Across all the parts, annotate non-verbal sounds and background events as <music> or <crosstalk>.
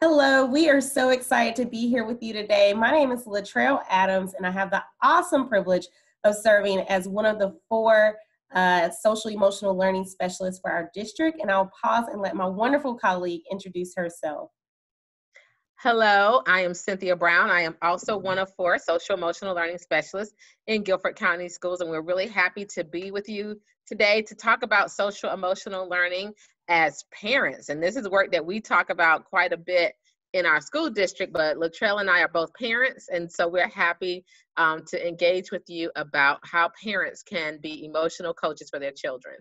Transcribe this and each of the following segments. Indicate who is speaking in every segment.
Speaker 1: Hello, we are so excited to be here with you today. My name is LaTrayl Adams, and I have the awesome privilege of serving as one of the four uh, social emotional learning specialists for our district. And I'll pause and let my wonderful colleague introduce herself.
Speaker 2: Hello, I am Cynthia Brown. I am also one of four social emotional learning specialists in Guilford County Schools, and we're really happy to be with you today to talk about social emotional learning as parents. And this is work that we talk about quite a bit in our school district, but LaTrayl and I are both parents, and so we're happy um, to engage with you about how parents can be emotional coaches for their children.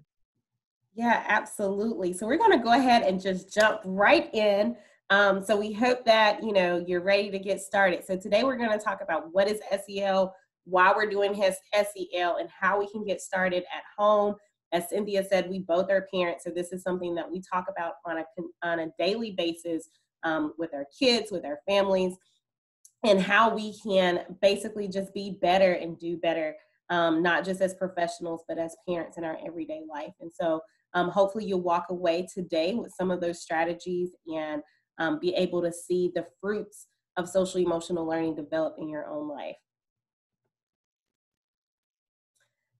Speaker 1: Yeah, absolutely. So we're going to go ahead and just jump right in. Um, so we hope that you know you're ready to get started. So today we're going to talk about what is SEL, why we're doing his SEL, and how we can get started at home as Cynthia said, we both are parents, so this is something that we talk about on a on a daily basis um, with our kids, with our families, and how we can basically just be better and do better, um, not just as professionals, but as parents in our everyday life. And so, um, hopefully, you'll walk away today with some of those strategies and um, be able to see the fruits of social emotional learning develop in your own life.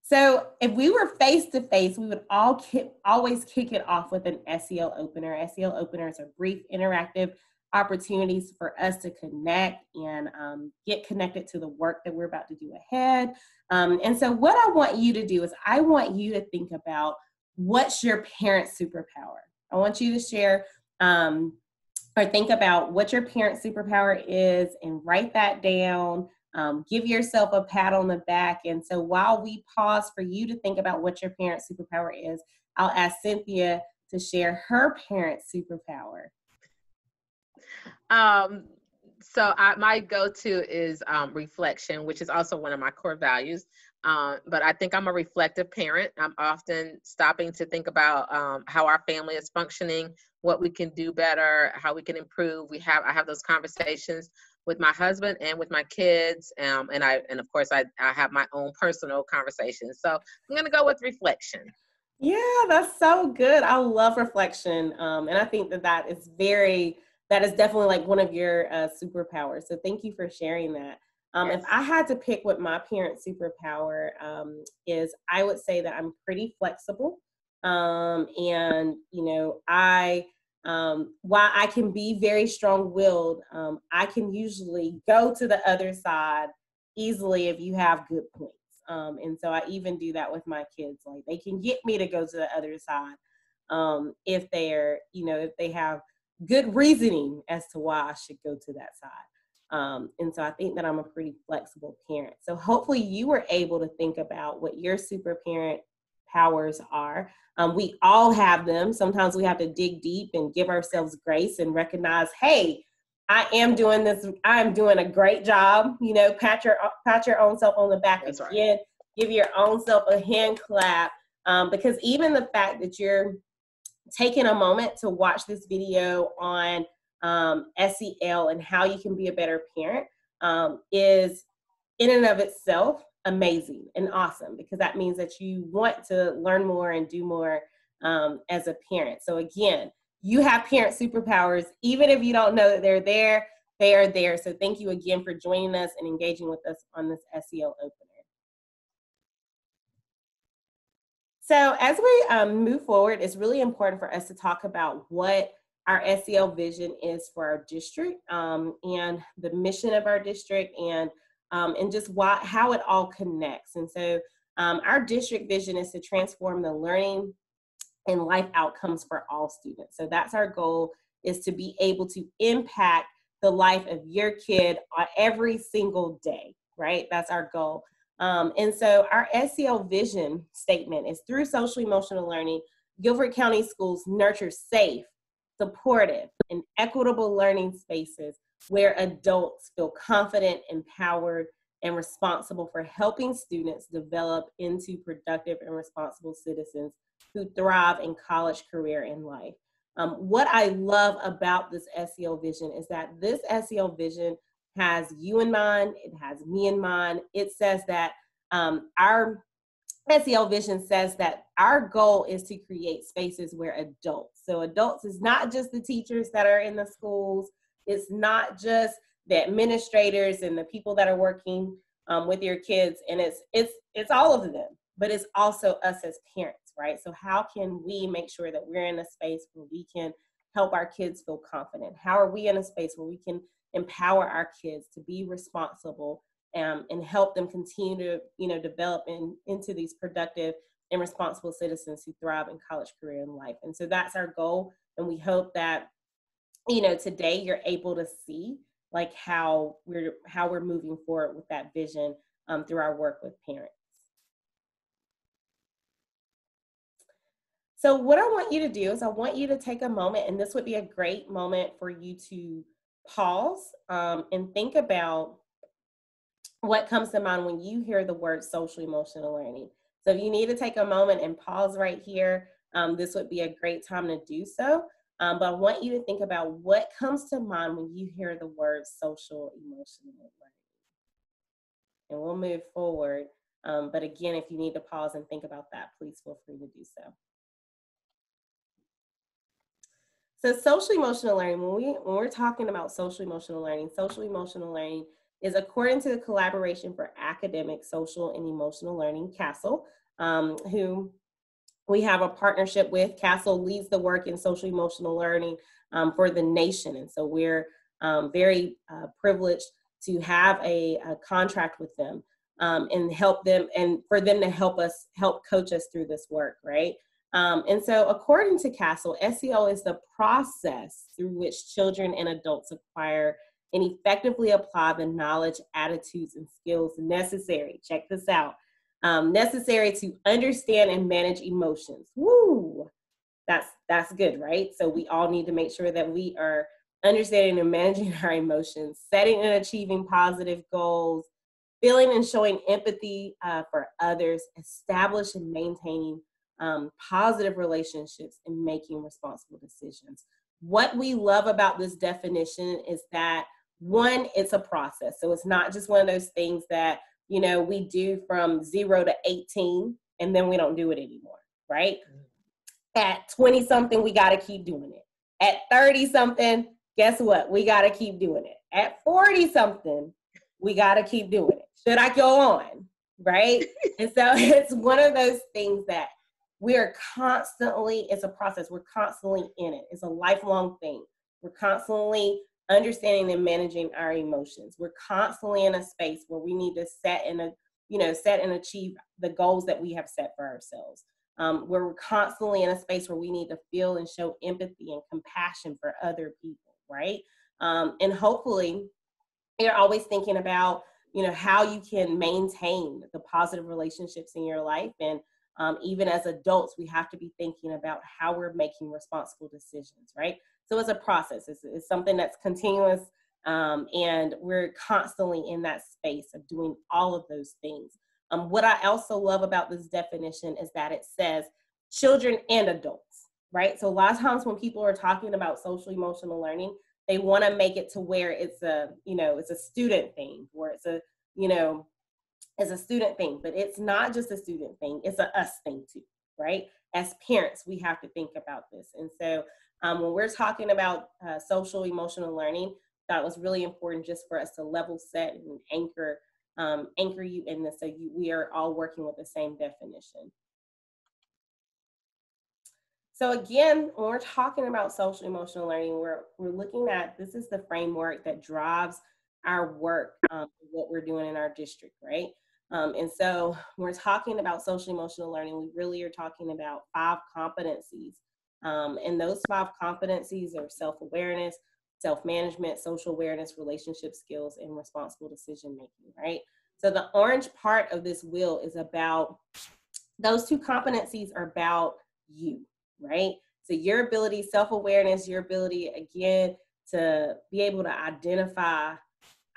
Speaker 1: So if we were face to face, we would all ki- always kick it off with an SEL opener. SEL openers are brief, interactive opportunities for us to connect and um, get connected to the work that we're about to do ahead. Um, and so, what I want you to do is, I want you to think about what's your parent superpower. I want you to share um, or think about what your parent superpower is and write that down. Um, give yourself a pat on the back. And so while we pause for you to think about what your parent superpower is, I'll ask Cynthia to share her parent superpower.
Speaker 2: Um, so I, my go-to is um, reflection, which is also one of my core values. Uh, but I think I'm a reflective parent. I'm often stopping to think about um, how our family is functioning, what we can do better, how we can improve. We have I have those conversations with my husband and with my kids um, and i and of course I, I have my own personal conversations so i'm going to go with reflection.
Speaker 1: Yeah that's so good. I love reflection um, and i think that that is very that is definitely like one of your uh, superpowers. So thank you for sharing that. Um, yes. if i had to pick what my parent superpower um, is i would say that i'm pretty flexible um, and you know i um, while I can be very strong willed, um, I can usually go to the other side easily if you have good points. Um, and so I even do that with my kids. Like they can get me to go to the other side um, if they're, you know, if they have good reasoning as to why I should go to that side. Um, and so I think that I'm a pretty flexible parent. So hopefully you were able to think about what your super parent powers are. Um, we all have them. Sometimes we have to dig deep and give ourselves grace and recognize, hey, I am doing this. I am doing a great job. You know, pat your pat your own self on the back That's again. Right. Give your own self a hand clap um, because even the fact that you're taking a moment to watch this video on um, SEL and how you can be a better parent um, is in and of itself amazing and awesome because that means that you want to learn more and do more um, as a parent. So, again, you have parent superpowers. Even if you don't know that they're there, they are there. So, thank you again for joining us and engaging with us on this SEL opener. So, as we um, move forward, it's really important for us to talk about what our SEL vision is for our district um, and the mission of our district and um, and just why, how it all connects. And so um, our district vision is to transform the learning and life outcomes for all students. So that's our goal is to be able to impact the life of your kid on every single day, right? That's our goal. Um, and so our SEL vision statement is through social emotional learning, Guilford County Schools nurture safe, supportive, and equitable learning spaces where adults feel confident, empowered, and responsible for helping students develop into productive and responsible citizens who thrive in college, career, and life. Um, what I love about this SEL vision is that this SEL vision has you in mind, it has me in mind. It says that um, our SEL vision says that our goal is to create spaces where adults, so adults is not just the teachers that are in the schools, it's not just the administrators and the people that are working um, with your kids, and it's it's it's all of them, but it's also us as parents, right? So how can we make sure that we're in a space where we can help our kids feel confident? How are we in a space where we can empower our kids to be responsible um, and help them continue to you know develop in, into these productive and responsible citizens who thrive in college career and life and so that's our goal and we hope that you know today you're able to see like how we're how we're moving forward with that vision um, through our work with parents so what i want you to do is i want you to take a moment and this would be a great moment for you to pause um, and think about what comes to mind when you hear the word social emotional learning. So if you need to take a moment and pause right here, um, this would be a great time to do so. Um, but I want you to think about what comes to mind when you hear the word social emotional learning. And we'll move forward. Um, but again, if you need to pause and think about that, please feel free to do so. So social emotional learning, when, we, when we're talking about social emotional learning, social emotional learning is according to the Collaboration for Academic, Social, and Emotional Learning, CASEL, um, who we have a partnership with. CASEL leads the work in social emotional learning um, for the nation. And so we're um, very uh, privileged to have a, a, contract with them um, and help them and for them to help us, help coach us through this work, right? Um, and so according to CASEL, SEL is the process through which children and adults acquire and effectively apply the knowledge, attitudes, and skills necessary. Check this out. Um, necessary to understand and manage emotions. Woo! That's that's good, right? So we all need to make sure that we are understanding and managing <laughs> our emotions, setting and achieving positive goals, feeling and showing empathy uh, for others, establish and maintaining um, positive relationships, and making responsible decisions. What we love about this definition is that one, it's a process. So it's not just one of those things that, you know, we do from zero to 18 and then we don't do it anymore, right? Mm-hmm. At 20 something, we got to keep doing it. At 30 something, guess what? We got to keep doing it. At 40 something, we got to keep doing it. Should I go on? Right? <laughs> and so it's one of those things that we are constantly, it's a process. We're constantly in it. It's a lifelong thing. We're constantly understanding and managing our emotions. We're constantly in a space where we need to set and a, you know set and achieve the goals that we have set for ourselves. Um, where we're constantly in a space where we need to feel and show empathy and compassion for other people, right? Um, and hopefully, you're always thinking about you know how you can maintain the positive relationships in your life and um, even as adults we have to be thinking about how we're making responsible decisions right so it's a process. It's, it's something that's continuous, um, and we're constantly in that space of doing all of those things. Um, what I also love about this definition is that it says children and adults, right? So a lot of times when people are talking about social emotional learning, they want to make it to where it's a, you know, it's a student thing, where it's a, you know, it's a student thing, but it's not just a student thing, it's a us thing too, right? As parents, we have to think about this. And so um, when we're talking about uh, social emotional learning, that was really important just for us to level set and anchor um, anchor you in this so you, we are all working with the same definition. So again, when we're talking about social emotional learning, we're, we're looking at, this is the framework that drives our work, um, what we're doing in our district, right? Um, and so when we're talking about social emotional learning, we really are talking about five competencies um, and those five competencies are self awareness, self management, social awareness, relationship skills, and responsible decision making, right? So the orange part of this wheel is about those two competencies are about you, right? So your ability, self awareness, your ability again to be able to identify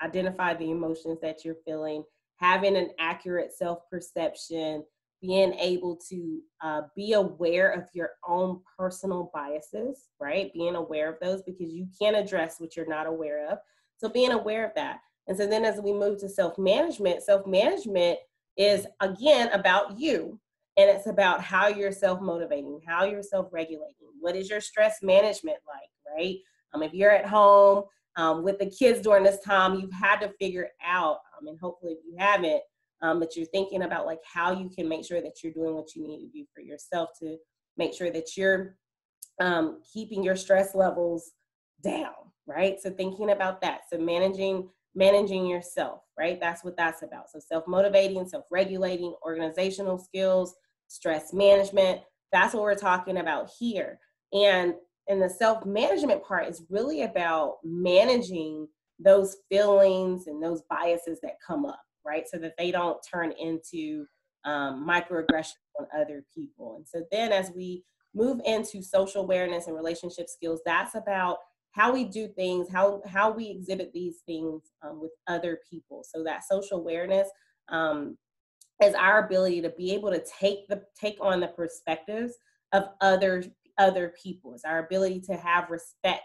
Speaker 1: identify the emotions that you're feeling, having an accurate self perception, being able to uh, be aware of your own personal biases, right? Being aware of those because you can't address what you're not aware of. So being aware of that. And so then as we move to self management, self management is again about you. And it's about how you're self motivating, how you're self regulating. What is your stress management like, right? Um, if you're at home um, with the kids during this time, you've had to figure out, um, and hopefully if you haven't, um, but you're thinking about like how you can make sure that you're doing what you need to do for yourself to make sure that you're um, keeping your stress levels down, right? So thinking about that. So managing managing yourself, right? That's what that's about. So self-motivating, self-regulating, organizational skills, stress management. That's what we're talking about here. And and the self-management part is really about managing those feelings and those biases that come up, right? So that they don't turn into um, microaggression on other people. And so then as we move into social awareness and relationship skills, that's about how we do things, how how we exhibit these things um, with other people. So that social awareness um, is our ability to be able to take the take on the perspectives of other other people. It's our ability to have respect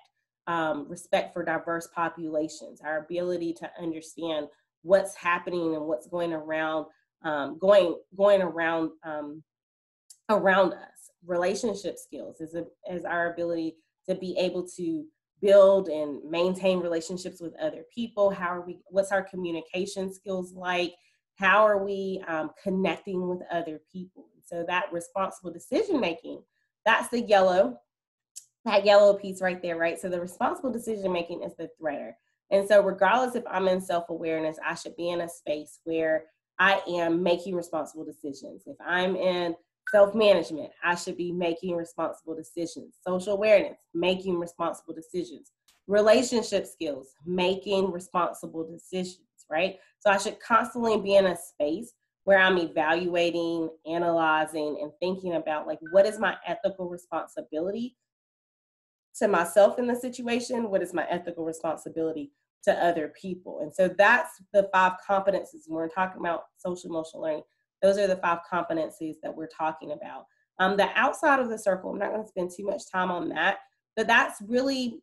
Speaker 1: um, respect for diverse populations. Our ability to understand what's happening and what's going around um, going going around um, around us. Relationship skills is a, is our ability to be able to build and maintain relationships with other people. How are we what's our communication skills like? How are we um, connecting with other people? So that responsible decision making that's the yellow that yellow piece right there right? So the responsible decision making is the threader and so regardless if i'm in self-awareness i should be in a space where i am making responsible decisions if i'm in Self management, I should be making responsible decisions. Social awareness, making responsible decisions. Relationship skills, making responsible decisions, right? So I should constantly be in a space where I'm evaluating, analyzing, and thinking about like what is my ethical responsibility to myself in the situation? What is my ethical responsibility to other people? And so that's the five competencies when we're talking about social emotional learning. Those are the five competencies that we're talking about. Um, the outside of the circle, I'm not going to spend too much time on that, but that's really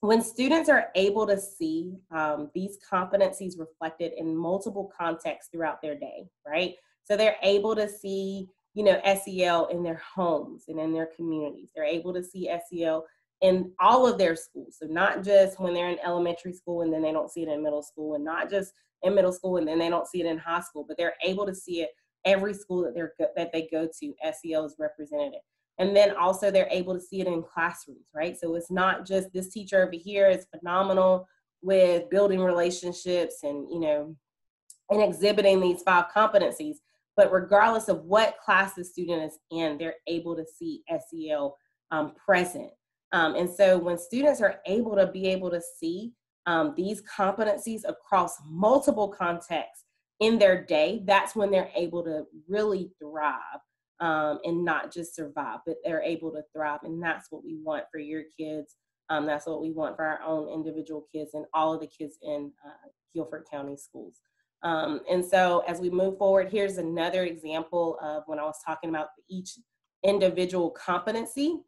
Speaker 1: when students are able to see um, these competencies reflected in multiple contexts throughout their day, right? So they're able to see, you know, SEL in their homes and in their communities. They're able to see SEL in all of their schools. So not just when they're in elementary school and then they don't see it in middle school, and not just in middle school and then they don't see it in high school, but they're able to see it every school that they're that they go to. SEL is represented, and then also they're able to see it in classrooms, right? So it's not just this teacher over here is phenomenal with building relationships and you know and exhibiting these five competencies but regardless of what class the student is in they're able to see sel um, present um, and so when students are able to be able to see um, these competencies across multiple contexts in their day, that's when they're able to really thrive um, and not just survive, but they're able to thrive. And that's what we want for your kids. Um, that's what we want for our own individual kids and all of the kids in uh, Guilford County schools. Um, and so as we move forward, here's another example of when I was talking about each individual competency.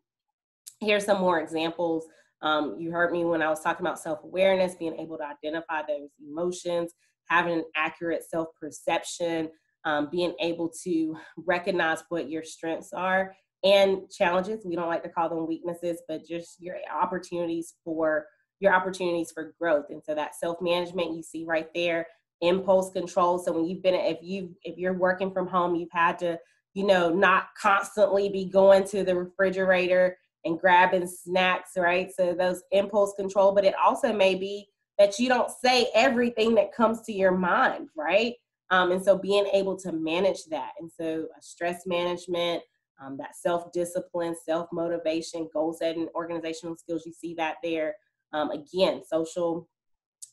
Speaker 1: Here's some more examples um, you heard me when I was talking about self awareness, being able to identify those emotions, having an accurate self perception, um, being able to recognize what your strengths are and challenges. We don't like to call them weaknesses, but just your opportunities for your opportunities for growth. And so that self management you see right there, impulse control. So when you've been if you if you're working from home, you've had to you know not constantly be going to the refrigerator and grabbing snacks, right? So those impulse control, but it also may be that you don't say everything that comes to your mind, right? Um, and so being able to manage that. And so stress management, um, that self discipline, self motivation, goal setting, organizational skills, you see that there. Um, again, social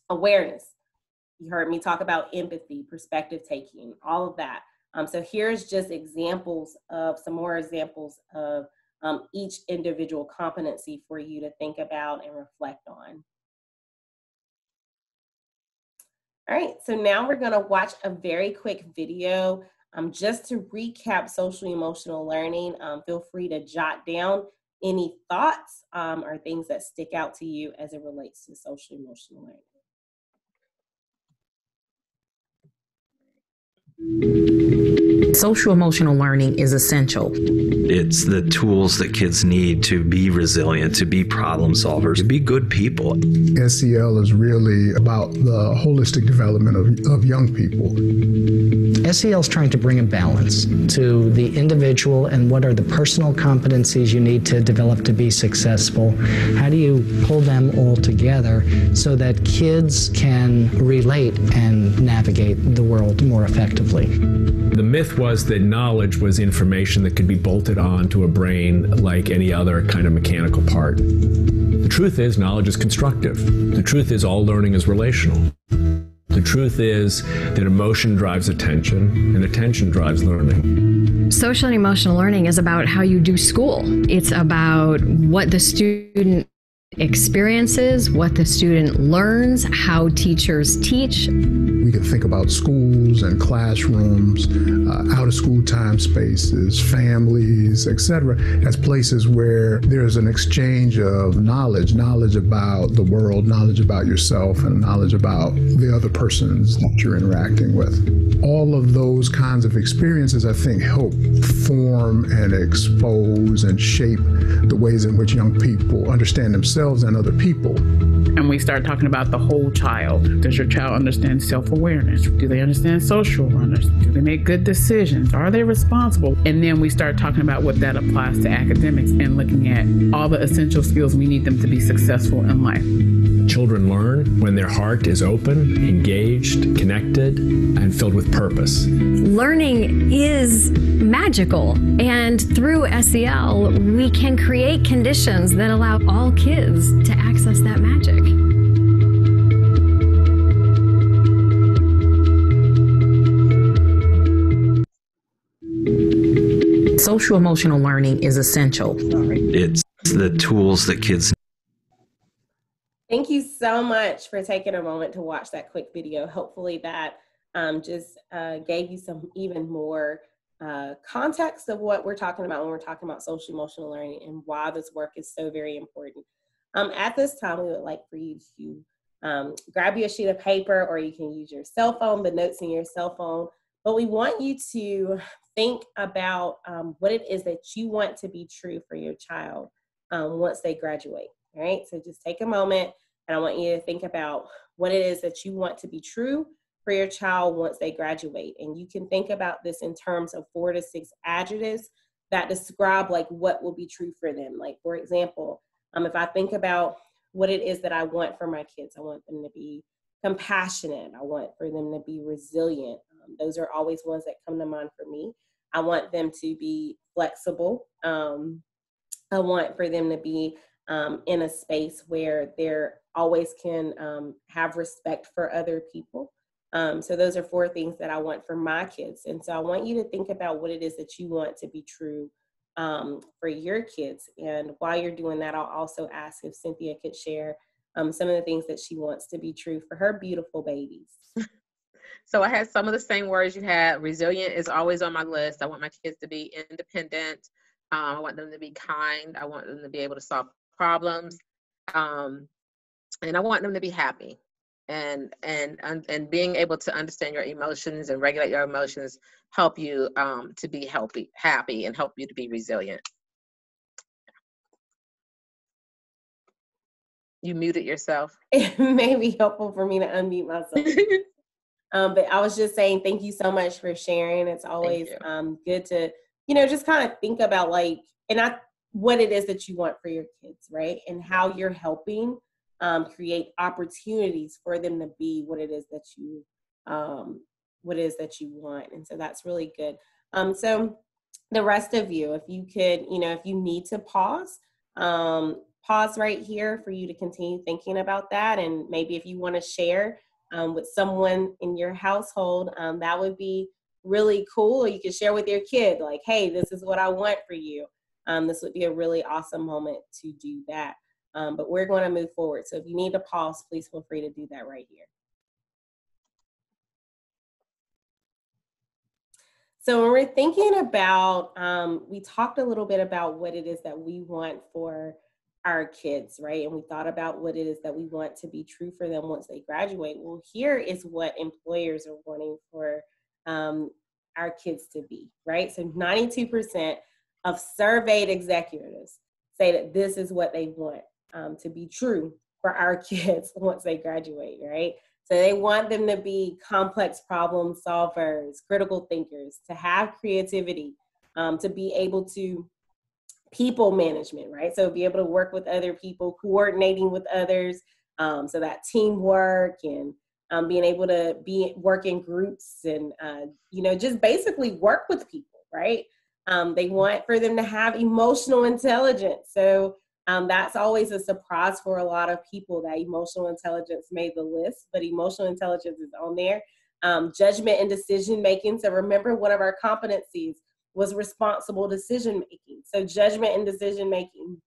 Speaker 1: awareness. You heard me talk about empathy, perspective taking, all of that. Um, so here's just examples of some more examples of um, each individual competency for you to think about and reflect on. All right, so now we're gonna watch a very quick video um, just to recap social emotional learning. Um, feel free to jot down any thoughts um, or things that stick out to you as it relates to social emotional learning.
Speaker 3: Social emotional learning is essential.
Speaker 4: It's the tools that kids need to be resilient, to be problem solvers, to be good people.
Speaker 5: SEL is really about the holistic development of, of young people.
Speaker 6: SEL is trying to bring a balance to the individual and what are the personal competencies you need to develop to be successful. How do you pull them all together so that kids can relate and navigate the world more effectively?
Speaker 7: The myth was that knowledge was information that could be bolted onto a brain like any other kind of mechanical part. The truth is, knowledge is constructive. The truth is, all learning is relational. The truth is that emotion drives attention and attention drives learning.
Speaker 8: Social and emotional learning is about how you do school. It's about what the student experiences, what the student learns, how teachers teach.
Speaker 5: We can think about schools and classrooms, uh, out of school time spaces, families, etc., as places where there's an exchange of knowledge, knowledge about the world, knowledge about yourself, and knowledge about the other persons that you're interacting with. All of those kinds of experiences, I think, help form and expose and shape the ways in which young people understand themselves and other people.
Speaker 9: And we start talking about the whole child. Does your child understand self awareness? Do they understand social awareness? Do they make good decisions? Are they responsible? And then we start talking about what that applies to academics and looking at all the essential skills we need them to be successful in life.
Speaker 7: Children learn when their heart is open, engaged, connected, and filled with purpose.
Speaker 8: Learning is magical, and through SEL, we can create conditions that allow all kids to access that magic.
Speaker 3: Social emotional learning is essential.
Speaker 4: It's the tools that kids
Speaker 1: Thank you so much for taking a moment to watch that quick video. Hopefully that um, just uh, gave you some even more uh, context of what we're talking about when we're talking about social emotional learning and why this work is so very important. Um, at this time, we would like for you to um, grab your sheet of paper or you can use your cell phone, the notes in your cell phone. But we want you to think about um, what it is that you want to be true for your child um, once they graduate. All right, so just take a moment and I want you to think about what it is that you want to be true for your child once they graduate. And you can think about this in terms of four to six adjectives that describe like what will be true for them. Like, for example, um, if I think about what it is that I want for my kids, I want them to be compassionate, I want for them to be resilient. Um, those are always ones that come to mind for me. I want them to be flexible. Um, I want for them to be um, in a space where they're always can um, have respect for other people. Um, so those are four things that I want for my kids. And so I want you to think about what it is that you want to be true um, for your kids. And while you're doing that, I'll also ask if Cynthia could share um, some of the things that she wants to be true for her beautiful babies. <laughs>
Speaker 2: so I had some of the same words you had. Resilient is always on my list. I want my kids to be independent. Um, I want them to be kind. I want them to be able to solve problems. Um, and I want them to be happy. And and and being able to understand your emotions and regulate your emotions help you um, to be healthy, happy, and help you to be resilient. You muted yourself. <laughs>
Speaker 1: It may be helpful for me to unmute myself. <laughs> um, but I was just saying thank you so much for sharing. It's always um, good to, you know, just kind of think about like, and I, what it is that you want for your kids, right? And how you're helping um, create opportunities for them to be what it is that you, um, what is that you want. And so that's really good. Um, so the rest of you, if you could, you know, if you need to pause, um, pause right here for you to continue thinking about that. And maybe if you want to share um, with someone in your household, um, that would be really cool. Or you could share with your kid, like, hey, this is what I want for you. Um, this would be a really awesome moment to do that. Um, but we're going to move forward. So if you need to pause, please feel free to do that right here. So when we're thinking about, um, we talked a little bit about what it is that we want for our kids, right? And we thought about what it is that we want to be true for them once they graduate. Well, here is what employers are wanting for um, our kids to be, right? So 92% of surveyed executives say that this is what they want um, to be true for our <laughs> kids once they graduate, right? So they want them to be complex problem solvers, critical thinkers, to have creativity, um, to be able to people management, right? So be able to work with other people, coordinating with others, um, so that teamwork and um, being able to be work in groups and uh, you know just basically work with people, right? Um, they want for them to have emotional intelligence. So um, that's always a surprise for a lot of people that emotional intelligence made the list, but emotional intelligence is on there. Um, judgment and decision making. So remember, one of our competencies was responsible decision making. So judgment and decision making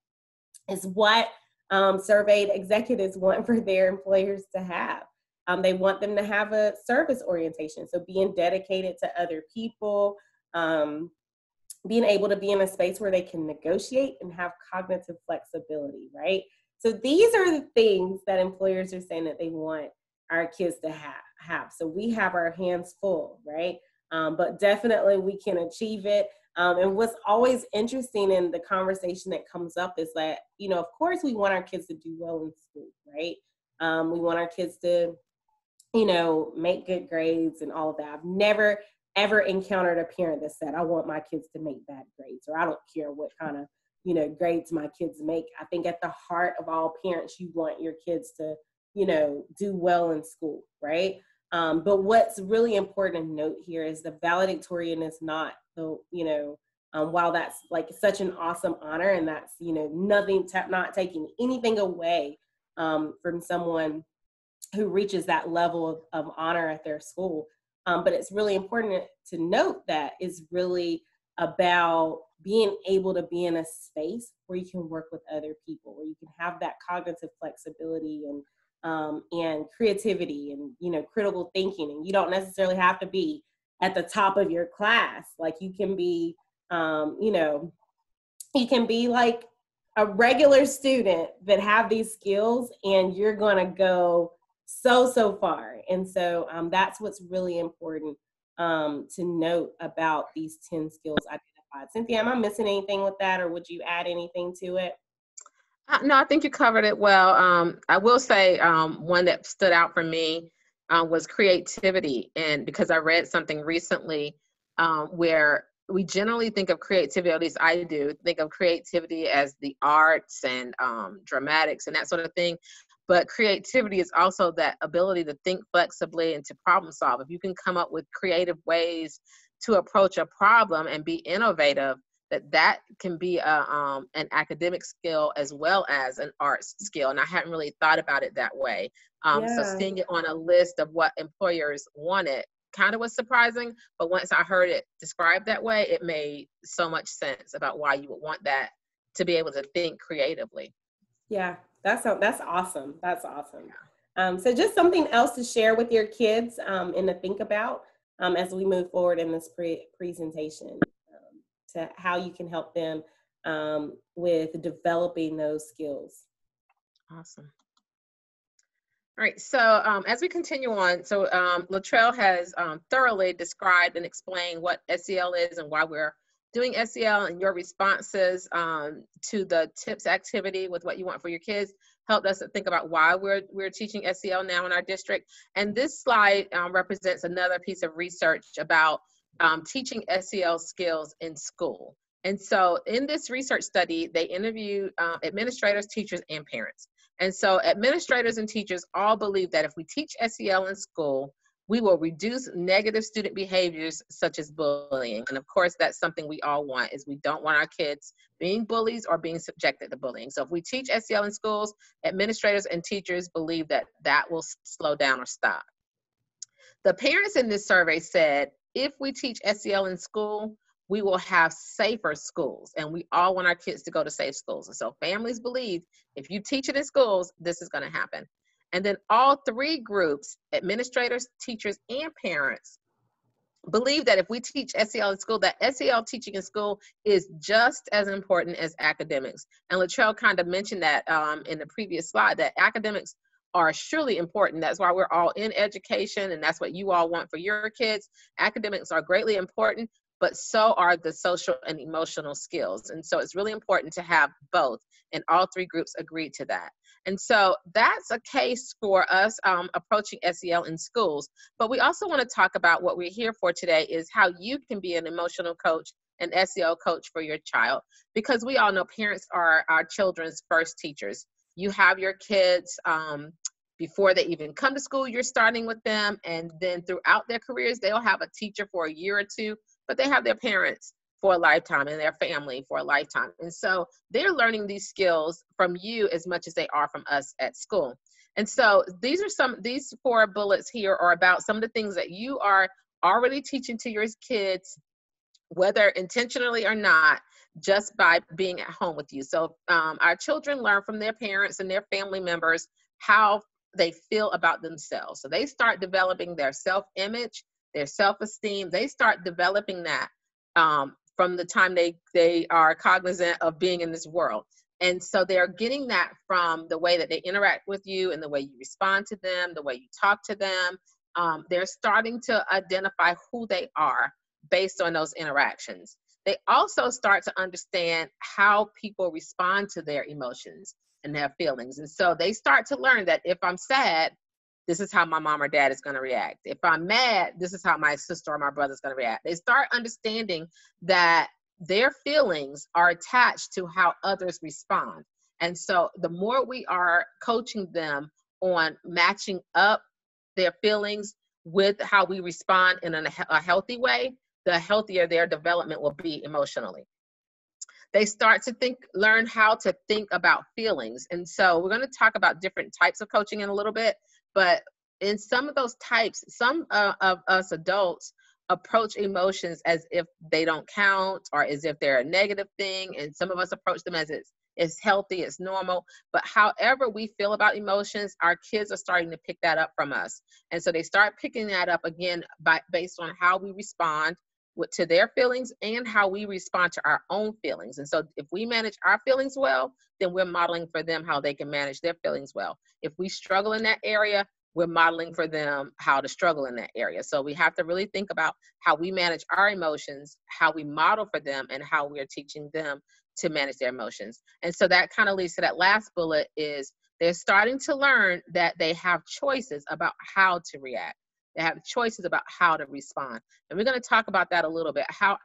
Speaker 1: is what um, surveyed executives want for their employers to have. Um, they want them to have a service orientation, so being dedicated to other people, um, being able to be in a space where they can negotiate and have cognitive flexibility, right? So these are the things that employers are saying that they want our kids to have. have. So we have our hands full, right? Um, but definitely we can achieve it. Um, and what's always interesting in the conversation that comes up is that, you know, of course we want our kids to do well in school, right? Um, we want our kids to, you know, make good grades and all of that. I've never ever encountered a parent that said, I want my kids to make bad grades, or I don't care what kind of, you know, grades my kids make. I think at the heart of all parents, you want your kids to, you know, do well in school, right? Um, but what's really important to note here is the valedictorian is not the, you know, um, while that's like such an awesome honor and that's, you know, nothing, t- not taking anything away um, from someone who reaches that level of, of honor at their school. Um, but it's really important to note that is really about being able to be in a space where you can work with other people, where you can have that cognitive flexibility and um, and creativity and you know critical thinking. And you don't necessarily have to be at the top of your class. Like you can be, um, you know, you can be like a regular student that have these skills, and you're gonna go so so far. And so um, that's what's really important um, to note about these 10 skills identified. Cynthia am i missing anything with that or would you add anything to it?
Speaker 2: Uh, no i think you covered it well. Um, i will say um, one that stood out for me uh, was creativity. And because i read something recently um, where we generally think of creativity, at least I do, think of creativity as the arts and um, dramatics and that sort of thing but creativity is also that ability to think flexibly and to problem solve. If you can come up with creative ways to approach a problem and be innovative that that can be a, um, an academic skill as well as an arts skill and i hadn't really thought about it that way. Um, yeah. so seeing it on a list of what employers wanted kind of was surprising but once i heard it described that way it made so much sense about why you would want that to be able to think creatively.
Speaker 1: Yeah that's that's awesome. That's awesome. Um, so just something else to share with your kids um, and to think about um, as we move forward in this pre- presentation um, to how you can help them um, with developing those skills.
Speaker 2: Awesome. All right, so um, as we continue on, so um, LaTrayl has um, thoroughly described and explained what SEL is and why we're doing SEL and your responses um, to the tips activity with what you want for your kids helped us to think about why we're, we're teaching SEL now in our district. And this slide um, represents another piece of research about um, teaching SEL skills in school. And so in this research study, they interviewed uh, administrators, teachers, and parents. And so administrators and teachers all believe that if we teach SEL in school, we will reduce negative student behaviors such as bullying and of course that's something we all want is we don't want our kids being bullies or being subjected to bullying. So if we teach sel in schools administrators and teachers believe that that will slow down or stop. The parents in this survey said if we teach sel in school we will have safer schools and we all want our kids to go to safe schools. And so families believe if you teach it in schools this is going to happen and then all three groups, administrators, teachers, and parents, believe that if we teach SEL in school, that SEL teaching in school is just as important as academics. And LaTrayl kind of mentioned that um, in the previous slide, that academics are surely important. That's why we're all in education, and that's what you all want for your kids. Academics are greatly important, but so are the social and emotional skills. And so it's really important to have both, and all three groups agreed to that. And so that's a case for us um, approaching SEL in schools. But we also want to talk about what we're here for today is how you can be an emotional coach an SEL coach for your child because we all know parents are our children's first teachers. You have your kids um, before they even come to school, you're starting with them, and then throughout their careers, they'll have a teacher for a year or two, but they have their parents for a lifetime and their family for a lifetime. And so they're learning these skills from you as much as they are from us at school. And so these are some, these four bullets here are about some of the things that you are already teaching to your kids, whether intentionally or not, just by being at home with you. So um, our children learn from their parents and their family members how they feel about themselves. So they start developing their self image, their self esteem. They start developing that um, from the time they, they are cognizant of being in this world. And so they're getting that from the way that they interact with you and the way you respond to them, the way you talk to them. Um, they're starting to identify who they are based on those interactions. They also start to understand how people respond to their emotions and their feelings. And so they start to learn that if I'm sad, this is how my mom or dad is going to react. If I'm mad, this is how my sister or my brother is going to react. They start understanding that their feelings are attached to how others respond. And so the more we are coaching them on matching up their feelings with how we respond in a, healthy way, the healthier their development will be emotionally they start to think learn how to think about feelings and so we're going to talk about different types of coaching in a little bit but in some of those types some uh, of us adults approach emotions as if they don't count or as if they're a negative thing and some of us approach them as it's it's healthy it's normal but however we feel about emotions our kids are starting to pick that up from us. And so they start picking that up again by based on how we respond to their feelings and how we respond to our own feelings. And so if we manage our feelings well, then we're modeling for them how they can manage their feelings well. If we struggle in that area, we're modeling for them how to struggle in that area. So we have to really think about how we manage our emotions, how we model for them, and how we're teaching them to manage their emotions. And so that kind of leads to that last bullet is they're starting to learn that they have choices about how to react. They have choices about how to respond. And we're going to talk about that a little bit, how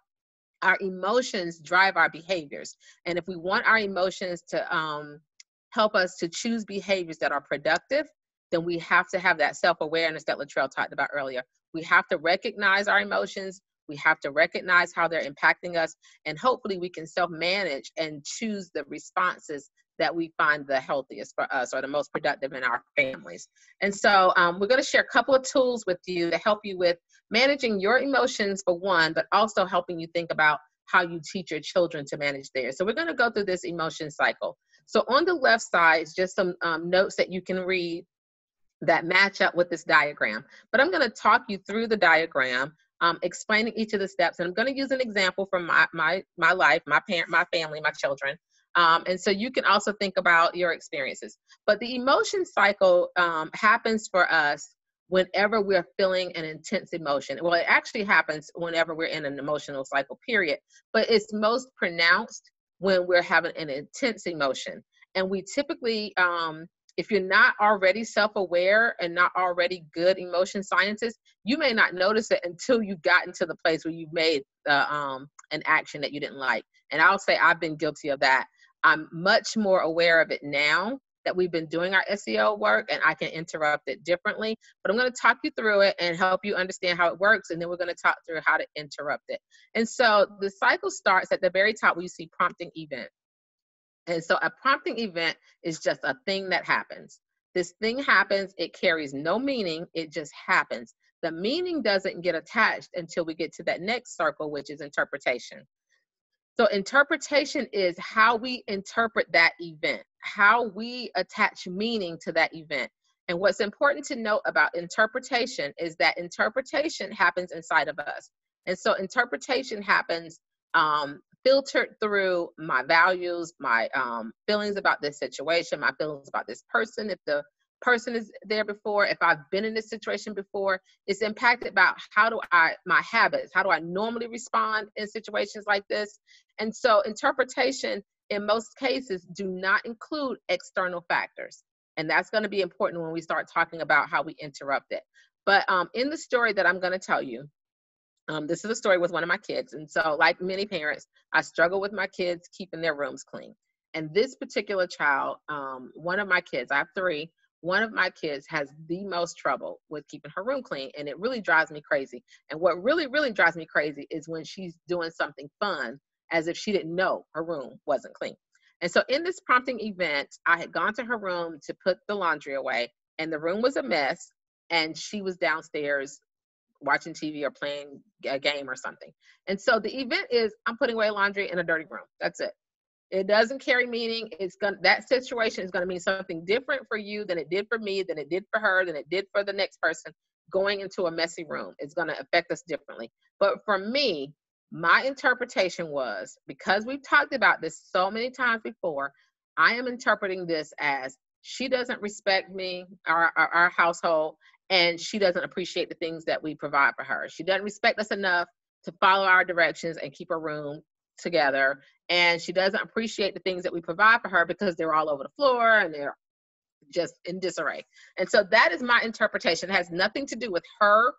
Speaker 2: our emotions drive our behaviors. And if we want our emotions to um, help us to choose behaviors that are productive, then we have to have that self-awareness that LaTrayl talked about earlier. We have to recognize our emotions. We have to recognize how they're impacting us. And hopefully we can self-manage and choose the responses that we find the healthiest for us or the most productive in our families. And so um, we're going to share a couple of tools with you to help you with managing your emotions for one, but also helping you think about how you teach your children to manage theirs. So we're going to go through this emotion cycle. So on the left side is just some um, notes that you can read that match up with this diagram. But I'm going to talk you through the diagram, um, explaining each of the steps. And I'm going to use an example from my, my, my life, my parent, my family, my children. Um, and so you can also think about your experiences. But the emotion cycle um, happens for us whenever we're feeling an intense emotion. Well, it actually happens whenever we're in an emotional cycle, period. But it's most pronounced when we're having an intense emotion. And we typically, um, if you're not already self aware and not already good emotion scientists, you may not notice it until you've gotten to the place where you've made uh, um, an action that you didn't like. And I'll say I've been guilty of that. I'm much more aware of it now that we've been doing our SEL work and I can interrupt it differently. But I'm going to talk you through it and help you understand how it works. And then we're going to talk through how to interrupt it. And so the cycle starts at the very top where you see prompting event. And so a prompting event is just a thing that happens. This thing happens, it carries no meaning, it just happens. The meaning doesn't get attached until we get to that next circle, which is interpretation. So, interpretation is how we interpret that event, how we attach meaning to that event. And what's important to note about interpretation is that interpretation happens inside of us. And so, interpretation happens um, filtered through my values, my um, feelings about this situation, my feelings about this person. If the person is there before, if I've been in this situation before, it's impacted about how do I my habits, how do I normally respond in situations like this? And so interpretation in most cases do not include external factors. And that's going to be important when we start talking about how we interrupt it. But um, in the story that I'm going to tell you, um, this is a story with one of my kids. And so, like many parents, I struggle with my kids keeping their rooms clean. And this particular child, um, one of my kids, I have three, one of my kids has the most trouble with keeping her room clean. And it really drives me crazy. And what really, really drives me crazy is when she's doing something fun as if she didn't know her room wasn't clean. And so, in this prompting event, I had gone to her room to put the laundry away, and the room was a mess. And she was downstairs watching TV or playing a game or something. And so the event is I'm putting away laundry in a dirty room. That's it. It doesn't carry meaning. It's going that situation is going to mean something different for you than it did for me, than it did for her, than it did for the next person. Going into a messy room It's going to affect us differently. But for me, my interpretation was because we've talked about this so many times before, I am interpreting this as she doesn't respect me, our, our, our household, and she doesn't appreciate the things that we provide for her. She doesn't respect us enough to follow our directions and keep her room together. And she doesn't appreciate the things that we provide for her because they're all over the floor and they're just in disarray. And so that is my interpretation. It has nothing to do with her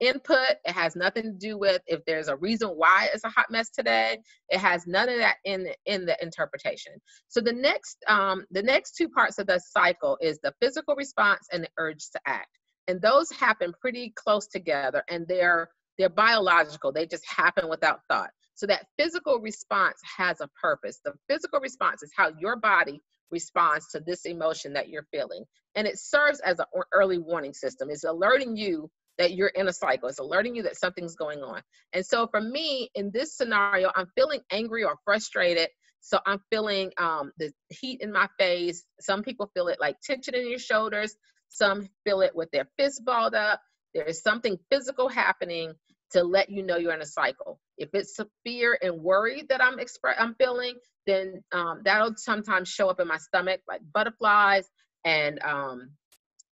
Speaker 2: input. It has nothing to do with if there's a reason why it's a hot mess today. It has none of that in in the interpretation. So the next um, the next two parts of the cycle is the physical response and the urge to act and those happen pretty close together and they're they're biological they just happen without thought so that physical response has a purpose. The physical response is how your body responds to this emotion that you're feeling. And it serves as an early warning system. It's alerting you that you're in a cycle. It's alerting you that something's going on. And so for me in this scenario i'm feeling angry or frustrated. So i'm feeling um, the heat in my face. Some people feel it like tension in your shoulders. Some feel it with their fist balled up. There is something physical happening to let you know you're in a cycle. If it's fear and worry that I'm express I'm feeling, then um, that'll sometimes show up in my stomach like butterflies and um,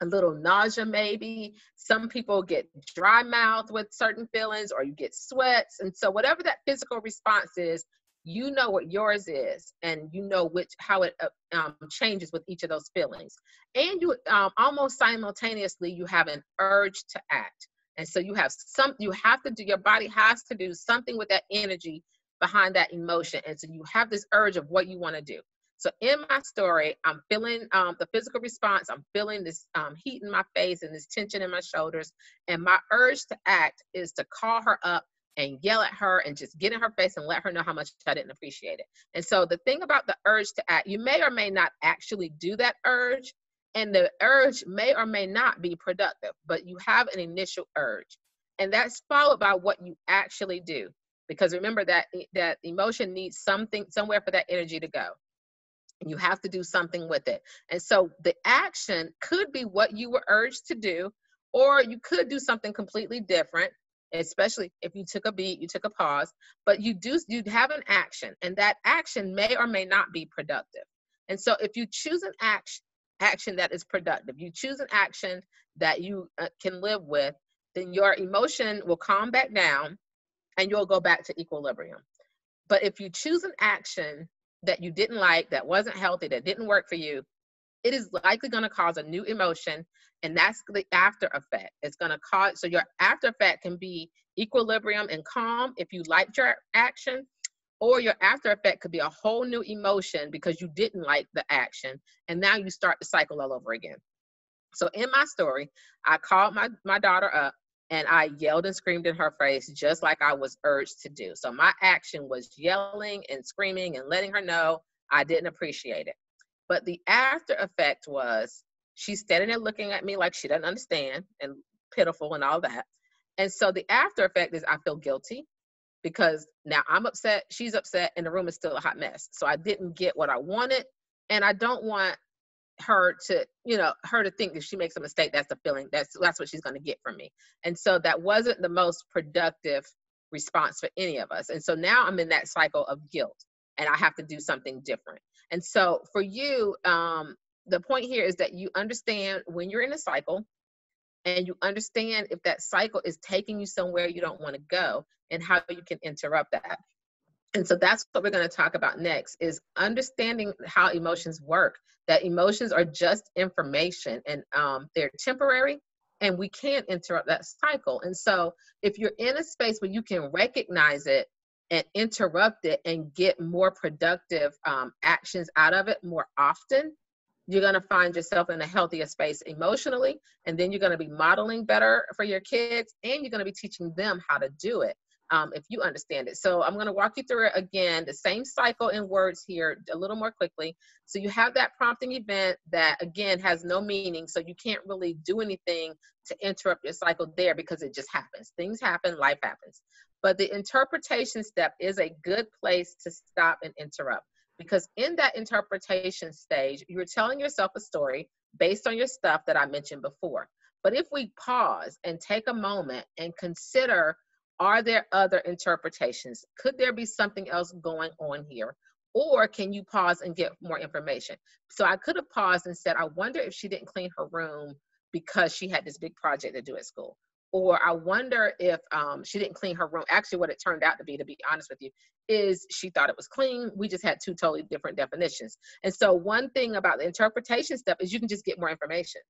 Speaker 2: a little nausea maybe. Some people get dry mouth with certain feelings or you get sweats. And so whatever that physical response is, you know what yours is and you know which how it uh, um, changes with each of those feelings and you um, almost simultaneously you have an urge to act and so you have some you have to do your body has to do something with that energy behind that emotion. And so you have this urge of what you want to do. So in my story i'm feeling um, the physical response i'm feeling this um, heat in my face and this tension in my shoulders. And my urge to act is to call her up and yell at her and just get in her face and let her know how much I didn't appreciate it. And so the thing about the urge to act, you may or may not actually do that urge, and the urge may or may not be productive, but you have an initial urge. And that's followed by what you actually do. Because remember that that emotion needs something somewhere for that energy to go. You have to do something with it. And so the action could be what you were urged to do, or you could do something completely different especially if you took a beat, you took a pause, but you do you have an action, and that action may or may not be productive. And so, if you choose an action action that is productive, you choose an action that you uh, can live with, then your emotion will calm back down, and you'll go back to equilibrium. But if you choose an action that you didn't like, that wasn't healthy, that didn't work for you, it is likely going to cause a new emotion and that's the after effect it's going to cause so your after effect can be equilibrium and calm if you liked your action or your after effect could be a whole new emotion because you didn't like the action and now you start the cycle all over again. So in my story i called my, my daughter up and i yelled and screamed in her face just like i was urged to do. So my action was yelling and screaming and letting her know i didn't appreciate it. But the after effect was she's standing there looking at me like she doesn't understand and pitiful and all that. And so the after effect is I feel guilty because now I'm upset, she's upset, and the room is still a hot mess. So I didn't get what I wanted. And I don't want her to, you know, her to think if she makes a mistake, that's the feeling. That's that's what she's gonna get from me. And so that wasn't the most productive response for any of us. And so now I'm in that cycle of guilt and I have to do something different. And so for you, um, the point here is that you understand when you're in a cycle and you understand if that cycle is taking you somewhere you don't want to go and how you can interrupt that. And so that's what we're going to talk about next is understanding how emotions work that emotions are just information and um, they're temporary and we can't interrupt that cycle. And so if you're in a space where you can recognize it and interrupt it and get more productive um, actions out of it more often you're going to find yourself in a healthier space emotionally and then you're going to be modeling better for your kids and you're going to be teaching them how to do it um, if you understand it. So i'm going to walk you through it again the same cycle in words here a little more quickly. So you have that prompting event that again has no meaning so you can't really do anything to interrupt your cycle there because it just happens. Things happen life happens. But the interpretation step is a good place to stop and interrupt because in that interpretation stage, you're telling yourself a story based on your stuff that I mentioned before. But if we pause and take a moment and consider are there other interpretations? Could there be something else going on here? Or can you pause and get more information? So I could have paused and said, I wonder if she didn't clean her room because she had this big project to do at school or I wonder if um, she didn't clean her room. Actually, what it turned out to be, to be honest with you, is she thought it was clean. We just had two totally different definitions. And so, one thing about the interpretation stuff is you can just get more information.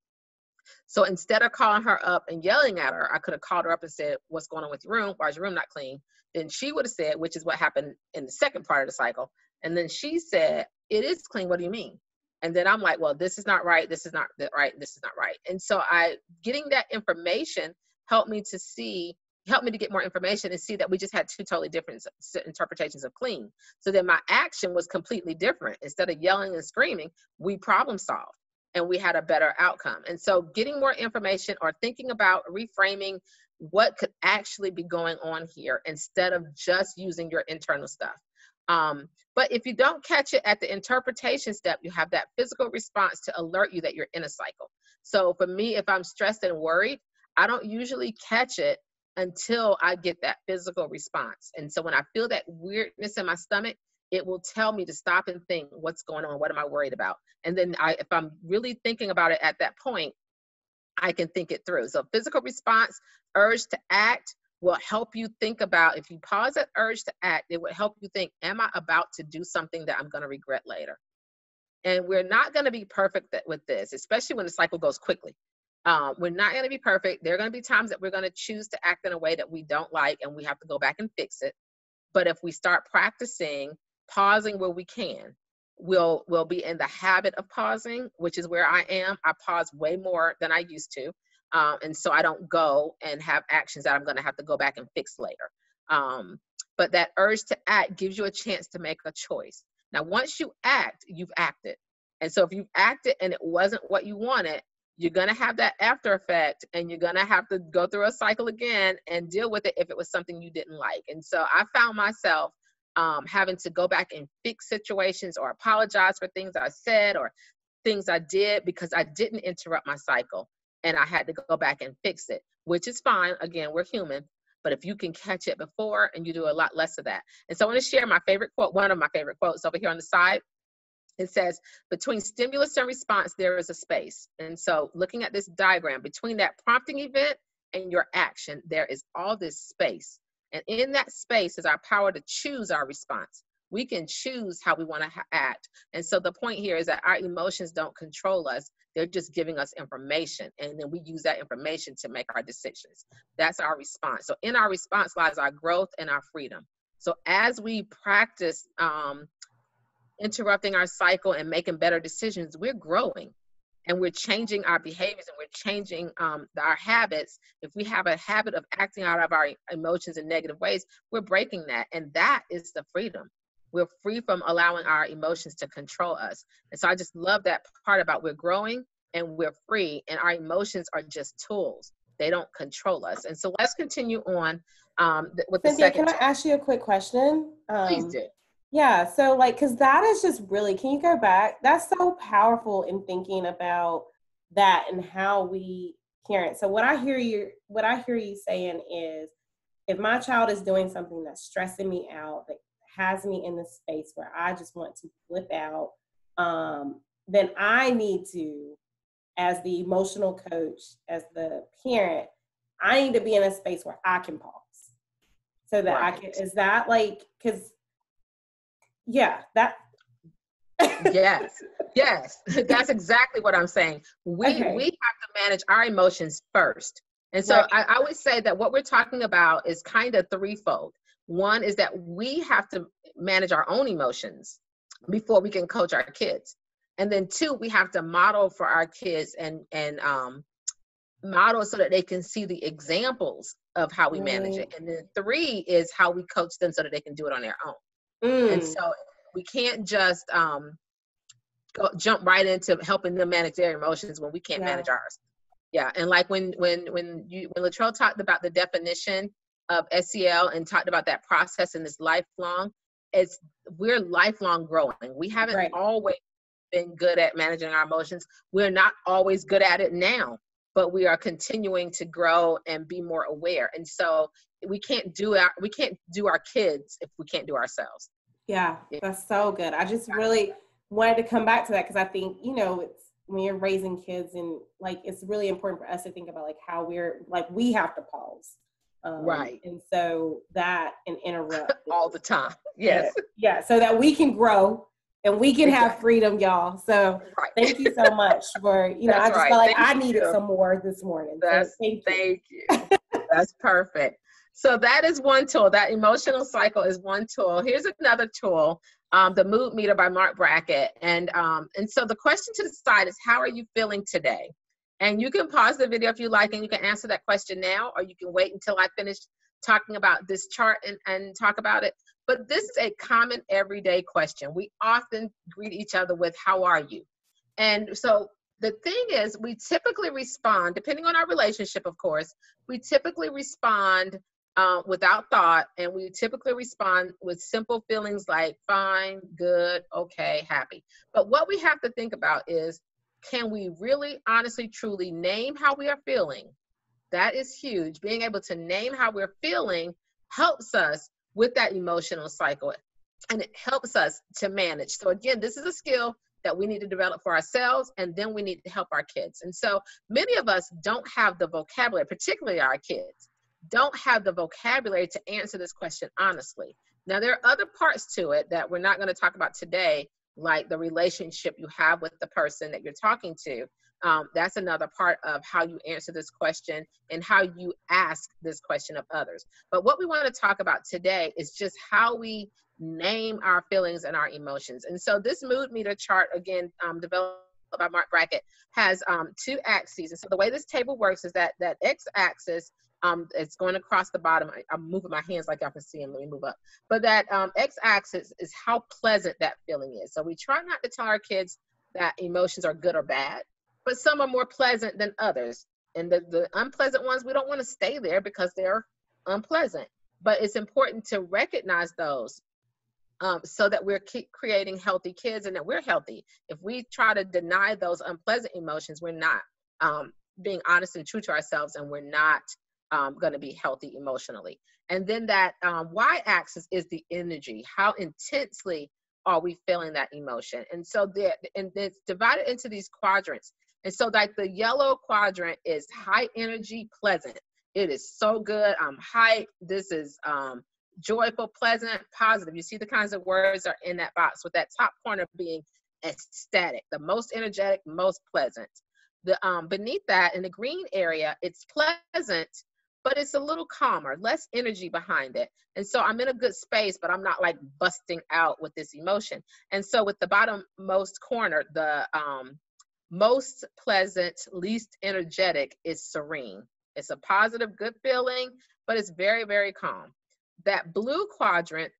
Speaker 2: So instead of calling her up and yelling at her, I could have called her up and said, What's going on with your room? Why is your room not clean? Then she would have said, which is what happened in the second part of the cycle. And then she said, It is clean. What do you mean? And then I'm like, Well, this is not right. This is not right. This is not right. And so I getting that information helped me to see helped me to get more information and see that we just had two totally different interpretations of clean. So then my action was completely different. Instead of yelling and screaming, we problem solved and we had a better outcome. And so getting more information or thinking about reframing what could actually be going on here instead of just using your internal stuff. Um, but if you don't catch it at the interpretation step, you have that physical response to alert you that you're in a cycle. So for me, if I'm stressed and worried, I don't usually catch it until I get that physical response. And so when I feel that weirdness in my stomach, it will tell me to stop and think what's going on? What am i worried about? And then I, if i'm really thinking about it at that point i can think it through. So physical response urge to act will help you think about if you pause that urge to act it will help you think am i about to do something that i'm going to regret later? And we're not going to be perfect with this especially when the cycle goes quickly um, we're not going to be perfect. There are going to be times that we're going to choose to act in a way that we don't like and we have to go back and fix it. But if we start practicing pausing where we can, we'll we'll be in the habit of pausing, which is where I am. I pause way more than I used to. Um, and so I don't go and have actions that I'm going to have to go back and fix later. Um, but that urge to act gives you a chance to make a choice. Now, once you act, you've acted. And so if you've acted and it wasn't what you wanted, you're going to have that after effect and you're going to have to go through a cycle again and deal with it if it was something you didn't like. And so I found myself um, having to go back and fix situations or apologize for things I said or things I did because I didn't interrupt my cycle and I had to go back and fix it, which is fine. Again, we're human. But if you can catch it before and you do a lot less of that. And so I want to share my favorite quote, one of my favorite quotes over here on the side it says between stimulus and response there is a space. And so looking at this diagram between that prompting event and your action there is all this space. And in that space is our power to choose our response. We can choose how we want to ha- act. And so the point here is that our emotions don't control us. They're just giving us information and then we use that information to make our decisions. That's our response. So in our response lies our growth and our freedom. So as we practice um, interrupting our cycle and making better decisions, we're growing and we're changing our behaviors and we're changing um, our habits. If we have a habit of acting out of our emotions in negative ways, we're breaking that. And that is the freedom. We're free from allowing our emotions to control us. And so I just love that part about we're growing and we're free, and our emotions are just tools. They don't control us. And so let's continue on um, with the
Speaker 1: Cynthia,
Speaker 2: second.
Speaker 1: Can I ask you a quick question?
Speaker 2: Um, Please do.
Speaker 1: Yeah, so like, because that is just really, can you go back? That's so powerful in thinking about that and how we parent. So what I hear you, what I hear you saying is, if my child is doing something that's stressing me out, that has me in the space where I just want to flip out, um, then I need to, as the emotional coach, as the parent, I need to be in a space where I can pause. So that right. I can, is that like, because, yeah, that.
Speaker 2: yes, yes, <laughs> that's exactly what I'm saying. We, okay. we have to manage our emotions first. And so right. I, I always say that what we're talking about is kind of threefold. One is that we have to manage our own emotions before we can coach our kids. And then two, we have to model for our kids and and um, model so that they can see the examples of how we manage it. And then three is how we coach them so that they can do it on their own. Mm. And so we can't just um, go, jump right into helping them manage their emotions when we can't yeah. manage ours. Yeah, and like when when when you when LaTrayl talked about the definition of SEL and talked about that process and this lifelong, it's we're lifelong growing. We haven't right. always been good at managing our emotions. We're not always good at it now, but we are continuing to grow and be more aware. And so we can't do our we can't do our kids if we can't do ourselves.
Speaker 1: Yeah, that's so good. I just really wanted to come back to that because I think, you know, it's when you're raising kids and like it's really important for us to think about like how we're like we have to pause
Speaker 2: um, right
Speaker 1: and so that and interrupt <laughs>
Speaker 2: all the time yes
Speaker 1: yeah, yeah so that we can grow and we can have freedom y'all so right. thank you so much for you know That's i just right. felt like thank i needed you. some more this morning
Speaker 2: That's, so thank you, thank you. That's perfect so that is one tool that emotional cycle is one tool here's another tool um, the mood meter by Marc Brackett and um, and so the question to the side is how are you feeling today and you can pause the video if you like, and you can answer that question now, or you can wait until I finish talking about this chart and, and talk about it. But this is a common everyday question. We often greet each other with, How are you? And so the thing is, we typically respond, depending on our relationship, of course, we typically respond uh, without thought, and we typically respond with simple feelings like fine, good, okay, happy. But what we have to think about is can we really honestly truly name how we are feeling that is huge being able to name how we're feeling helps us with that emotional cycle and it helps us to manage so again this is a skill that we need to develop for ourselves and then we need to help our kids and so many of us don't have the vocabulary particularly our kids don't have the vocabulary to answer this question honestly now there are other parts to it that we're not going to talk about today like the relationship you have with the person that you're talking to. Um, that's another part of how you answer this question and how you ask this question of others. But what we want to talk about today is just how we name our feelings and our emotions. And so this mood meter chart, again, um, developed by Marc Brackett, has um, two axes. And so the way this table works is that that x-axis um, it's going across the bottom. I, am moving my hands like y'all can see them. Let me move up. But that um, x-axis is how pleasant that feeling is. So we try not to tell our kids that emotions are good or bad, but some are more pleasant than others. And the, the unpleasant ones, we don't want to stay there because they're unpleasant. But it's important to recognize those um, so that we're creating healthy kids and that we're healthy. If we try to deny those unpleasant emotions, we're not um, being honest and true to ourselves and we're not um, going to be healthy emotionally. And then that um, y axis is the energy. How intensely are we feeling that emotion? And so the, and it's divided into these quadrants. And so like the yellow quadrant is high energy, pleasant. It is so good. I'm hyped. This is um, joyful, pleasant, positive. You see the kinds of words are in that box with that top corner being ecstatic, the most energetic, most pleasant. The um, beneath that in the green area, it's pleasant, but it's a little calmer, less energy behind it. And so I'm in a good space, but I'm not like busting out with this emotion. And so with the bottom most corner, the um, most pleasant, least energetic is serene. It's a positive, good feeling, but it's very, very calm. That blue quadrant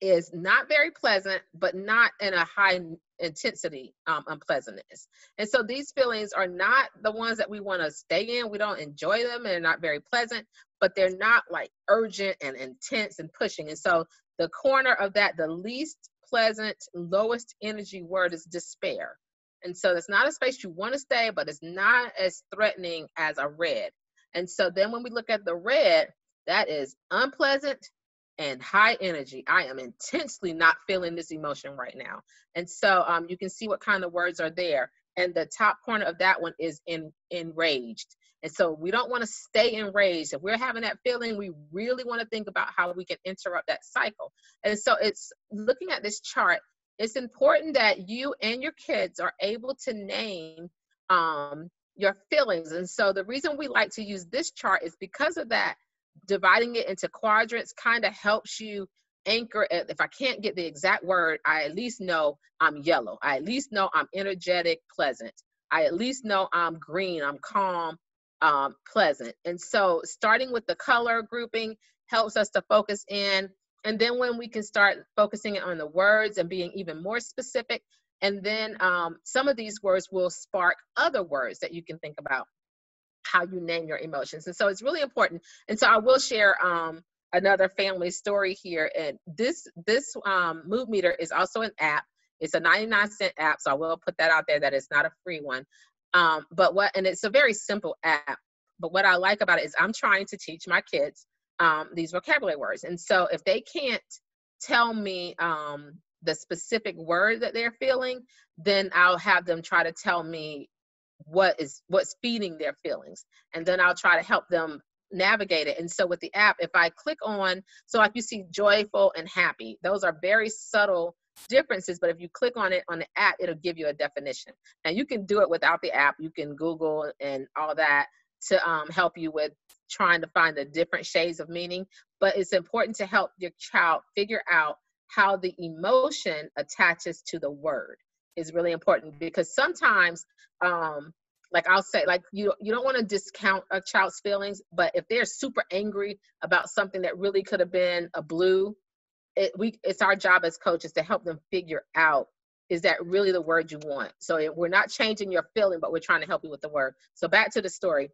Speaker 2: is not very pleasant, but not in a high intensity um, unpleasantness. And so these feelings are not the ones that we want to stay in. We don't enjoy them and they're not very pleasant, but they're not like urgent and intense and pushing. And so the corner of that, the least pleasant, lowest energy word is despair. And so it's not a space you want to stay, but it's not as threatening as a red. And so then when we look at the red, that is unpleasant, and high energy. I am intensely not feeling this emotion right now. And so um, you can see what kind of words are there. And the top corner of that one is in enraged. And so we don't want to stay enraged. If we're having that feeling, we really want to think about how we can interrupt that cycle. And so it's looking at this chart, it's important that you and your kids are able to name um, your feelings. And so the reason we like to use this chart is because of that dividing it into quadrants kind of helps you anchor if i can't get the exact word i at least know i'm yellow i at least know i'm energetic pleasant i at least know i'm green i'm calm um, pleasant and so starting with the color grouping helps us to focus in and then when we can start focusing on the words and being even more specific and then um, some of these words will spark other words that you can think about how you name your emotions. And so it's really important. And so I will share um, another family story here. And this this um, mood meter is also an app. It's a 99 cent app, so I will put that out there that it's not a free one. Um, but what and it's a very simple app. But what I like about it is I'm trying to teach my kids um, these vocabulary words. And so if they can't tell me um, the specific word that they're feeling, then I'll have them try to tell me what is what's feeding their feelings. And then i'll try to help them navigate it. And so with the app if i click on so like you see joyful and happy those are very subtle differences but if you click on it on the app it'll give you a definition. And you can do it without the app. You can google and all that to um, help you with trying to find the different shades of meaning but it's important to help your child figure out how the emotion attaches to the word is really important because sometimes um like I'll say like you you don't want to discount a child's feelings, but if they're super angry about something that really could have been a blue, it we it's our job as coaches to help them figure out is that really the word you want. So we're not changing your feeling, but we're trying to help you with the word. So back to the story.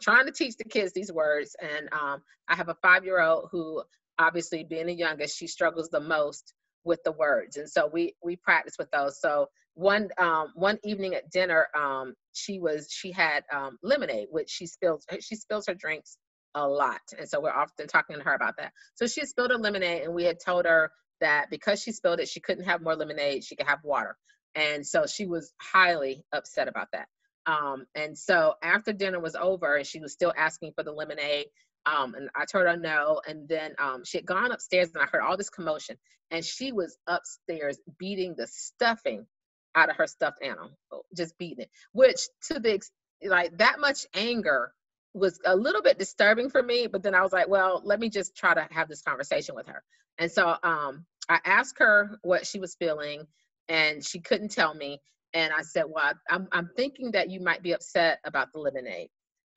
Speaker 2: Trying to teach the kids these words, and um, I have a five-year-old who, obviously, being the youngest, she struggles the most with the words and so we we practice with those. So one um one evening at dinner um she was she had um lemonade which she spills she spills her drinks a lot and so we're often talking to her about that. So she had spilled her lemonade and we had told her that because she spilled it she couldn't have more lemonade she could have water and so she was highly upset about that um and so after dinner was over and she was still asking for the lemonade um, and I told her no. And then um, she had gone upstairs and I heard all this commotion. And she was upstairs beating the stuffing out of her stuffed animal, just beating it, which to the, like that much anger was a little bit disturbing for me. But then I was like, well, let me just try to have this conversation with her. And so um, I asked her what she was feeling and she couldn't tell me. And I said, well, I'm, I'm thinking that you might be upset about the lemonade.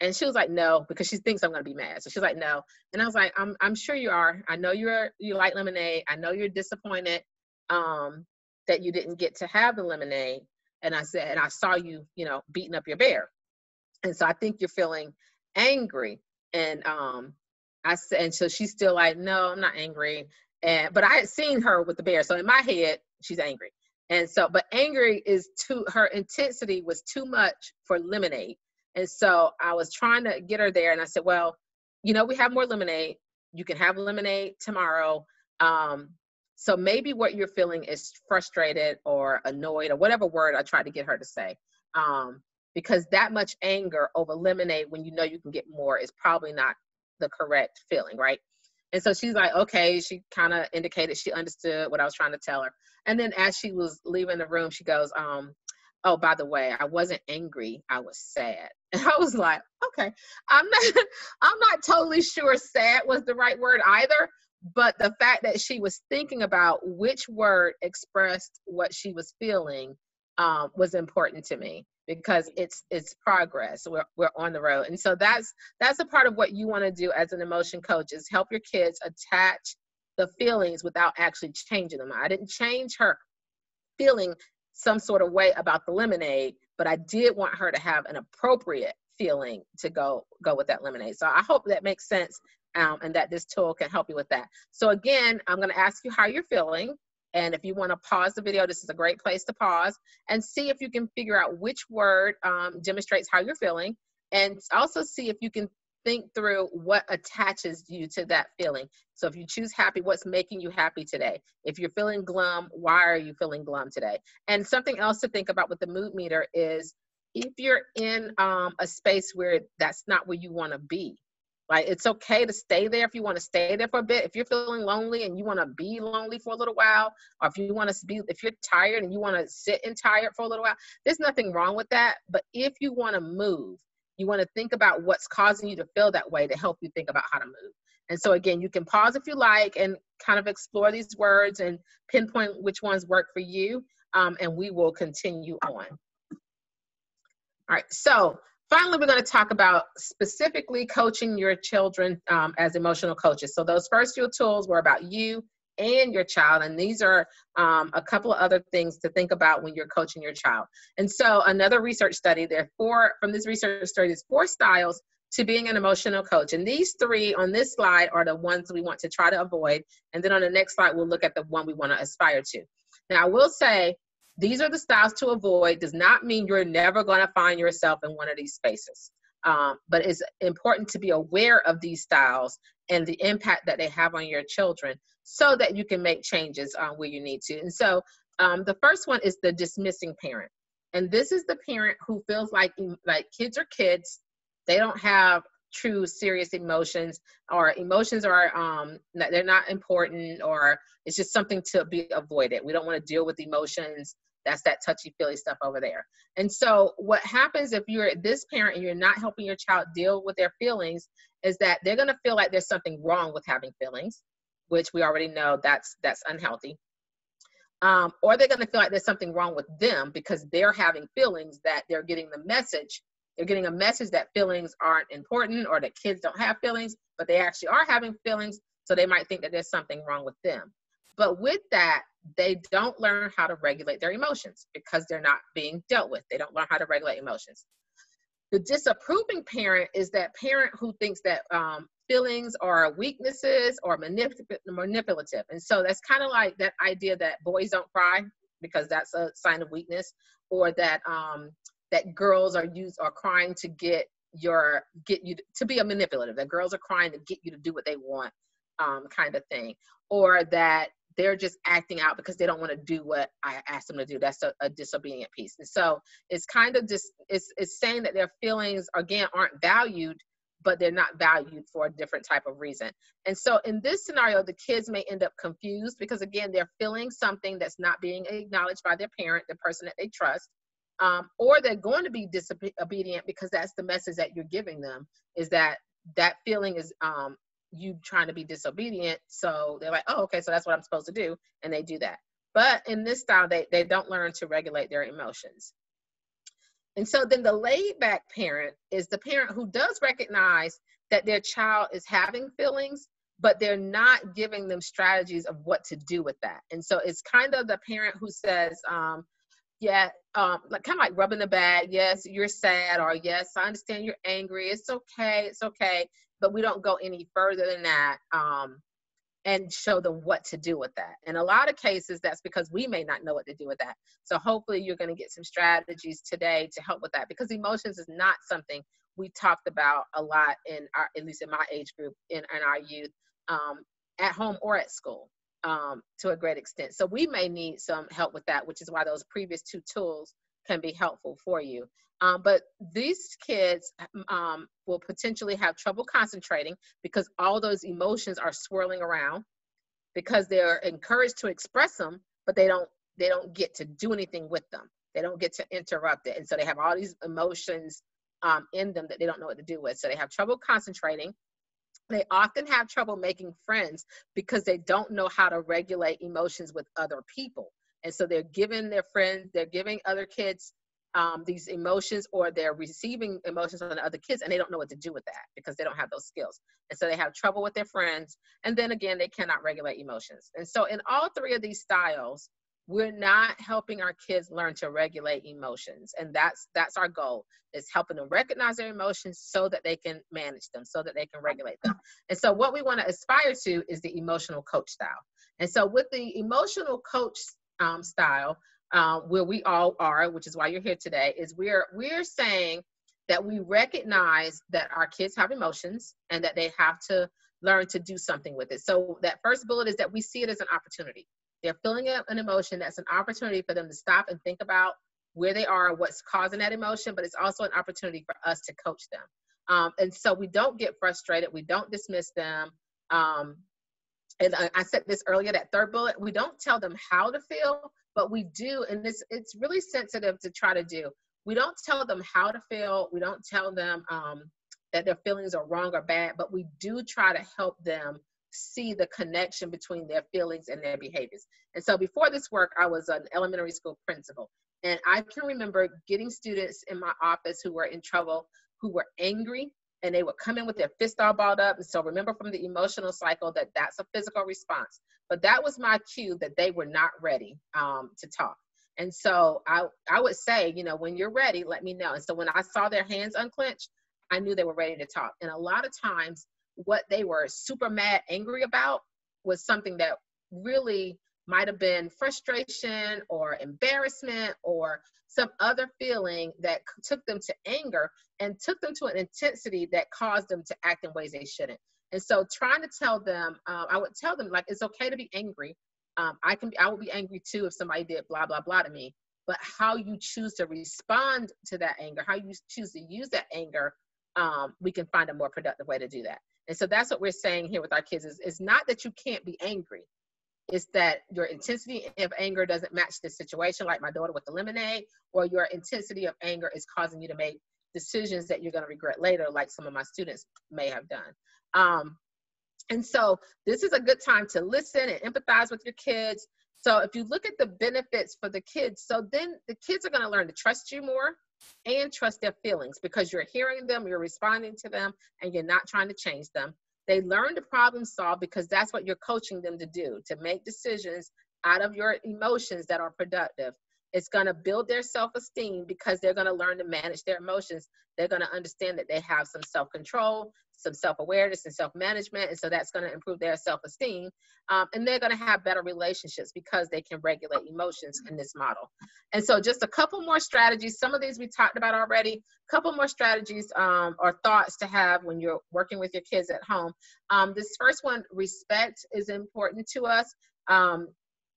Speaker 2: And she was like, no, because she thinks I'm gonna be mad. So she's like, no. And I was like, I'm I'm sure you are. I know you're you like lemonade. I know you're disappointed um that you didn't get to have the lemonade. And I said, and I saw you, you know, beating up your bear. And so I think you're feeling angry. And um I said, and so she's still like, no, I'm not angry. And but I had seen her with the bear. So in my head, she's angry. And so, but angry is too her intensity was too much for lemonade. And so I was trying to get her there, and I said, "Well, you know, we have more lemonade. You can have lemonade tomorrow. Um, so maybe what you're feeling is frustrated or annoyed or whatever word I tried to get her to say. Um, because that much anger over lemonade when you know you can get more is probably not the correct feeling, right? And so she's like, okay, she kind of indicated she understood what I was trying to tell her. And then as she was leaving the room, she goes, um, oh by the way i wasn't angry i was sad <laughs> and i was like okay i'm not <laughs> i'm not totally sure sad was the right word either but the fact that she was thinking about which word expressed what she was feeling um, was important to me because it's it's progress we're, we're on the road and so that's that's a part of what you want to do as an emotion coach is help your kids attach the feelings without actually changing them i didn't change her feeling some sort of way about the lemonade, but I did want her to have an appropriate feeling to go go with that lemonade. So I hope that makes sense um, and that this tool can help you with that. So again, I'm going to ask you how you're feeling. And if you want to pause the video, this is a great place to pause and see if you can figure out which word um, demonstrates how you're feeling. And also see if you can think through what attaches you to that feeling. So if you choose happy, what's making you happy today? If you're feeling glum, why are you feeling glum today? And something else to think about with the mood meter is if you're in um, a space where that's not where you want to be, like it's okay to stay there if you want to stay there for a bit. If you're feeling lonely and you want to be lonely for a little while, or if you want to be, if you're tired and you want to sit and tired for a little while, there's nothing wrong with that. But if you want to move, you want to think about what's causing you to feel that way to help you think about how to move. And so again, you can pause if you like and kind of explore these words and pinpoint which ones work for you. Um, and we will continue on. All right, so finally, we're going to talk about specifically coaching your children um, as emotional coaches. So those first few tools were about you and your child. And these are um, a couple of other things to think about when you're coaching your child. And so another research study, there are four, from this research study, there's four styles to being an emotional coach. And these three on this slide are the ones we want to try to avoid. And then on the next slide, we'll look at the one we want to aspire to. Now, I will say these are the styles to avoid does not mean you're never going to find yourself in one of these spaces. Um, but it's important to be aware of these styles and the impact that they have on your children so that you can make changes uh, where you need to. And so um, the first one is the dismissing parent. And this is the parent who feels like like kids are kids. They don't have true serious emotions or emotions are um they're not important or it's just something to be avoided. We don't want to deal with emotions. That's that touchy feely stuff over there. And so what happens if you're this parent and you're not helping your child deal with their feelings is that they're going to feel like there's something wrong with having feelings which we already know that's that's unhealthy um, or they're going to feel like there's something wrong with them because they're having feelings that they're getting the message they're getting a message that feelings aren't important or that kids don't have feelings but they actually are having feelings so they might think that there's something wrong with them but with that they don't learn how to regulate their emotions because they're not being dealt with they don't learn how to regulate emotions the disapproving parent is that parent who thinks that um, feelings are weaknesses or manip- manipulative. And so that's kind of like that idea that boys don't cry because that's a sign of weakness, or that um, that girls are used are crying to get your get you to be a manipulative. That girls are crying to get you to do what they want, um, kind of thing, or that they're just acting out because they don't want to do what I asked them to do. That's a, a disobedient piece. And so it's kind of just it's it's saying that their feelings again aren't valued, but they're not valued for a different type of reason. And so in this scenario, the kids may end up confused because again they're feeling something that's not being acknowledged by their parent, the person that they trust. Um, or they're going to be disobedient because that's the message that you're giving them is that that feeling is um, you trying to be disobedient. So they're like, oh, okay, so that's what I'm supposed to do. And they do that. But in this style, they, they don't learn to regulate their emotions. And so then the laid back parent is the parent who does recognize that their child is having feelings, but they're not giving them strategies of what to do with that. And so it's kind of the parent who says, um, yeah, um, like kind of like rubbing the bag. Yes, you're sad, or yes, I understand you're angry. It's okay, it's okay but we don't go any further than that um, and show them what to do with that. In a lot of cases, that's because we may not know what to do with that. So hopefully, you're going to get some strategies today to help with that because emotions is not something we talked about a lot in our, at least in my age group, in, in our youth, um, at home or at school. Um, to a great extent. So we may need some help with that, which is why those previous two tools can be helpful for you. Um, but these kids um, will potentially have trouble concentrating because all those emotions are swirling around because they're encouraged to express them, but they don't they don't get to do anything with them. They don't get to interrupt it, and so they have all these emotions um, in them that they don't know what to do with. So they have trouble concentrating. They often have trouble making friends because they don't know how to regulate emotions with other people. And so they're giving their friends, they're giving other kids um, these emotions or they're receiving emotions from the other kids and they don't know what to do with that because they don't have those skills. And so they have trouble with their friends. And then again, they cannot regulate emotions. And so in all three of these styles, we're not helping our kids learn to regulate emotions and that's that's our goal is helping them recognize their emotions so that they can manage them so that they can regulate them and so what we want to aspire to is the emotional coach style and so with the emotional coach um, style, um, where we all are, which is why you're here today, is we're we're saying that we recognize that our kids have emotions and that they have to learn to do something with it. So that first bullet is that we see it as an opportunity. They're feeling an emotion that's an opportunity for them to stop and think about where they are, what's causing that emotion, but it's also an opportunity for us to coach them. Um, and so we don't get frustrated, we don't dismiss them. Um, and I, I said this earlier, that third bullet, we don't tell them how to feel, but we do, and it's it's really sensitive to try to do. We don't tell them how to feel. We don't tell them um, that their feelings are wrong or bad, but we do try to help them see the connection between their feelings and their behaviors. And so before this work, I was an elementary school principal. And I can remember getting students in my office who were in trouble, who were angry, and they would come in with their fist all balled up. And so remember from the emotional cycle that that's a physical response. But that was my cue that they were not ready um, to talk. And so I, I would say, you know, when you're ready, let me know. And so when I saw their hands unclench, I knew they were ready to talk. And a lot of times, what they were super mad, angry about was something that really might have been frustration or embarrassment or some other feeling that took them to anger and took them to an intensity that caused them to act in ways they shouldn't. And so, trying to tell them, uh, I would tell them like it's okay to be angry. Um, I can, be, I will be angry too if somebody did blah blah blah to me. But how you choose to respond to that anger, how you choose to use that anger, um, we can find a more productive way to do that. And so that's what we're saying here with our kids is, is not that you can't be angry. It's that your intensity of anger doesn't match the situation, like my daughter with the lemonade, or your intensity of anger is causing you to make decisions that you're going to regret later, like some of my students may have done. Um, and so this is a good time to listen and empathize with your kids. So if you look at the benefits for the kids, so then the kids are going to learn to trust you more and trust their feelings because you're hearing them, you're responding to them, and you're not trying to change them. They learn to problem solve because that's what you're coaching them to do to make decisions out of your emotions that are productive. It's going to build their self esteem because they're going to learn to manage their emotions. They're going to understand that they have some self control, some self awareness, and self management. And so that's going to improve their self esteem. Um, and they're going to have better relationships because they can regulate emotions in this model. And so, just a couple more strategies. Some of these we talked about already. A couple more strategies um, or thoughts to have when you're working with your kids at home. Um, this first one respect is important to us. Um,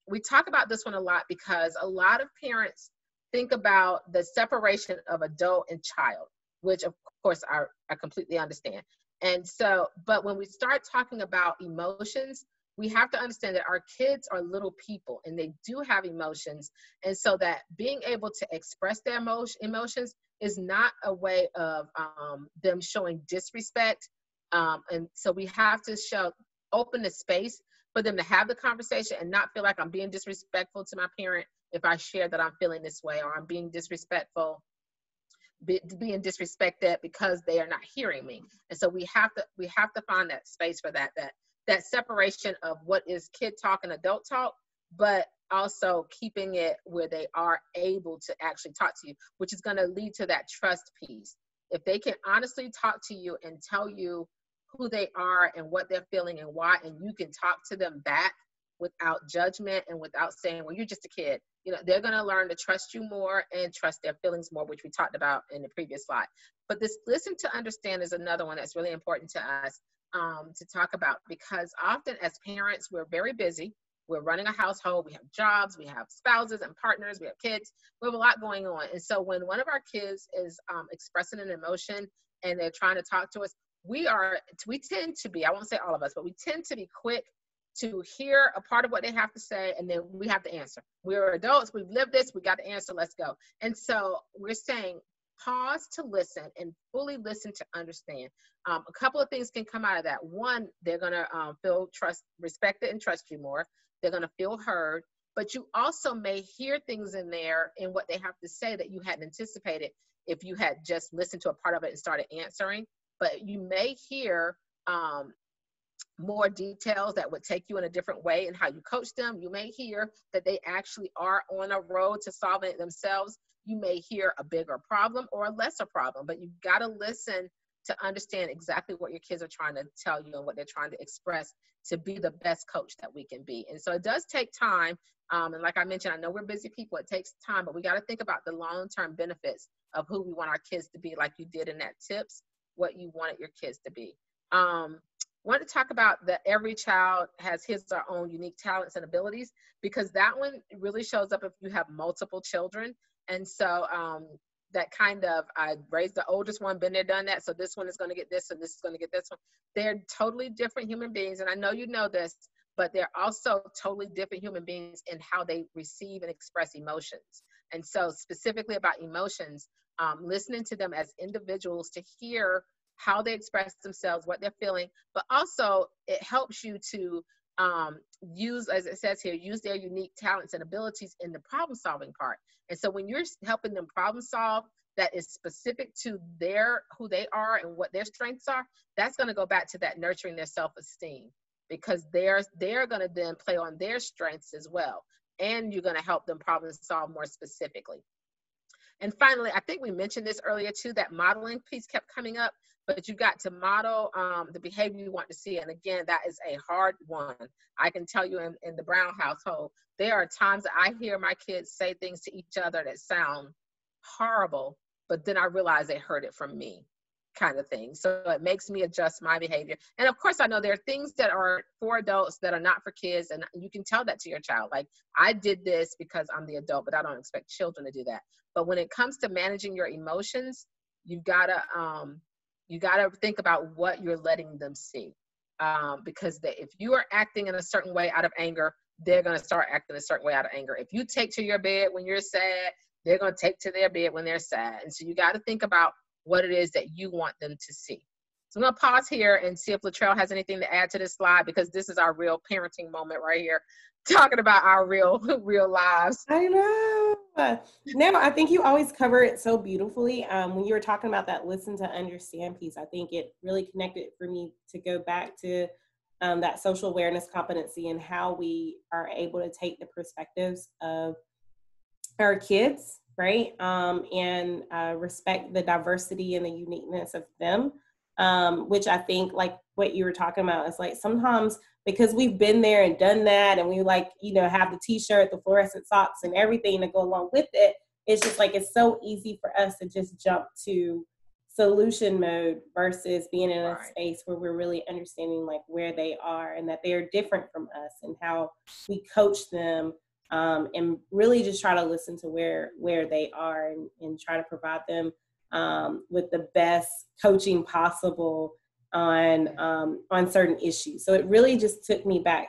Speaker 2: we talk about this one a lot because a lot of parents think about the separation of adult and child, which of course I, I completely understand. And so, but when we start talking about emotions, we have to understand that our kids are little people and they do have emotions. And so that being able to express their emotion, emotions is not a way of um, them showing disrespect. Um, and so we have to show open the space for them to have the conversation and not feel like I'm being disrespectful to my parent if I share that I'm feeling this way or I'm being disrespectful be, being disrespected because they are not hearing me. And so we have to we have to find that space for that that that separation of what is kid talk and adult talk but also keeping it where they are able to actually talk to you which is going to lead to that trust piece. If they can honestly talk to you and tell you who they are and what they're feeling and why, and you can talk to them back without judgment and without saying, well, you're just a kid. You know, they're going to learn to trust you more and trust their feelings more, which we talked about in the previous slide. But this listen to understand is another one that's really important to us um, to talk about because often as parents, we're very busy. We're running a household, we have jobs, we have spouses and partners, we have kids, we have a lot going on. And so when one of our kids is um, expressing an emotion and they're trying to talk to us, we are we tend to be i won't say all of us but we tend to be quick to hear a part of what they have to say and then we have to answer. We're adults we've lived this we got to answer let's go. And so we're saying pause to listen and fully listen to understand. Um, a couple of things can come out of that. One they're going to um, feel trust respected and trust you more. They're going to feel heard but you also may hear things in there in what they have to say that you hadn't anticipated if you had just listened to a part of it and started answering but you may hear um, more details that would take you in a different way and how you coach them. You may hear that they actually are on a road to solving it themselves. You may hear a bigger problem or a lesser problem, but you've got to listen to understand exactly what your kids are trying to tell you and what they're trying to express to be the best coach that we can be. And so it does take time. Um, and like I mentioned, I know we're busy people, it takes time, but we got to think about the long term benefits of who we want our kids to be, like you did in that tips, what you wanted your kids to be. Um, want to talk about that every child has his or own unique talents and abilities because that one really shows up if you have multiple children and so um, that kind of I raised the oldest one, been there, done that. So this one is going to get this, and this is going to get this one. They're totally different human beings, and I know you know this, but they're also totally different human beings in how they receive and express emotions. And so, specifically about emotions, um, listening to them as individuals to hear how they express themselves, what they're feeling, but also it helps you to um, use, as it says here, use their unique talents and abilities in the problem solving part. And so when you're helping them problem solve that is specific to their who they are and what their strengths are, that's going to go back to that nurturing their self-esteem because they're they're going to then play on their strengths as well. And you're going to help them problem solve more specifically. And finally, I think we mentioned this earlier too, that modeling piece kept coming up but you got to model um, the behavior you want to see. And again, that is a hard one. I can tell you in, in the Brown household, there are times that I hear my kids say things to each other that sound horrible, but then I realize they heard it from me kind of thing. So it makes me adjust my behavior. And of course, I know there are things that are for adults that are not for kids. And you can tell that to your child. Like, I did this because I'm the adult, but I don't expect children to do that. But when it comes to managing your emotions, you've got to um, you got to think about what you're letting them see um, because they, if you are acting in a certain way out of anger they're going to start acting a certain way out of anger if you take to your bed when you're sad they're going to take to their bed when they're sad and so you got to think about what it is that you want them to see. So i'm to pause here and see if LaTrayl has anything to add to this slide because this is our real parenting moment right here <laughs> talking about our real <laughs> real lives.
Speaker 1: I know. No i think you always cover it so beautifully. Um, when you were talking about that listen to understand piece i think it really connected for me to go back to um, that social awareness competency and how we are able to take the perspectives of our kids right? Um, and uh, respect the diversity and the uniqueness of them. Um, which i think like what you were talking about is like sometimes because we've been there and done that and we like you know have the t-shirt the fluorescent socks and everything to go along with it it's just like it's so easy for us to just jump to solution mode versus being in a space where we're really understanding like where they are and that they are different from us and how we coach them um, and really just try to listen to where where they are and, and try to provide them um, with the best coaching possible on um, on certain issues. So it really just took me back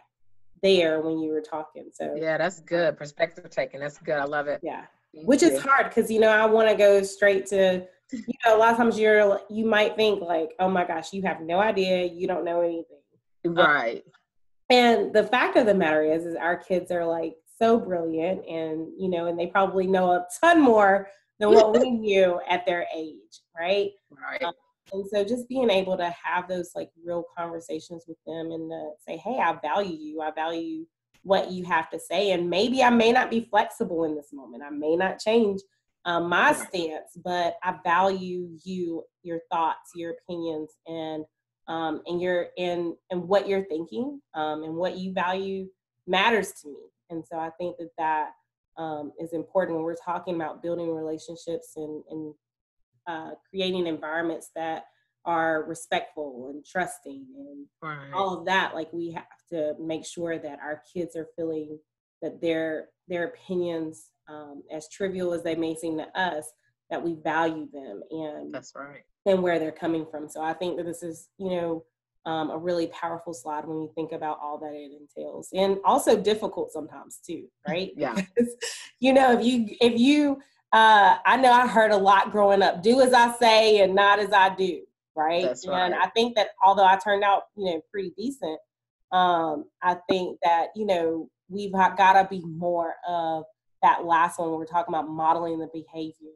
Speaker 1: there when you were talking. So
Speaker 2: yeah, that's good perspective taking. That's good. I love it.
Speaker 1: Yeah, Thank which you. is hard because you know I want to go straight to you know a lot of times you're you might think like oh my gosh you have no idea you don't know anything
Speaker 2: right. Um,
Speaker 1: and the fact of the matter is is our kids are like so brilliant and you know and they probably know a ton more than what we <laughs> knew at their age right?
Speaker 2: Right. Um,
Speaker 1: and so just being able to have those like real conversations with them and to say hey i value you. I value what you have to say. And maybe i may not be flexible in this moment. I may not change um, my stance but i value you your thoughts your opinions and um, and your and and what you're thinking um, and what you value matters to me and so i think that that um, is important when we're talking about building relationships and, and uh, creating environments that are respectful and trusting and right. all of that like we have to make sure that our kids are feeling that their their opinions um, as trivial as they may seem to us that we value them and
Speaker 2: that's right
Speaker 1: and where they're coming from so i think that this is you know um, a really powerful slide when you think about all that it entails and also difficult sometimes too right
Speaker 2: yeah <laughs>
Speaker 1: you know if you if you uh, I know I heard a lot growing up do as I say and not as I do. Right.
Speaker 2: That's right.
Speaker 1: And I think that although I turned out, you know, pretty decent, um, I think that, you know, we've got to be more of that last one when we're talking about modeling the behavior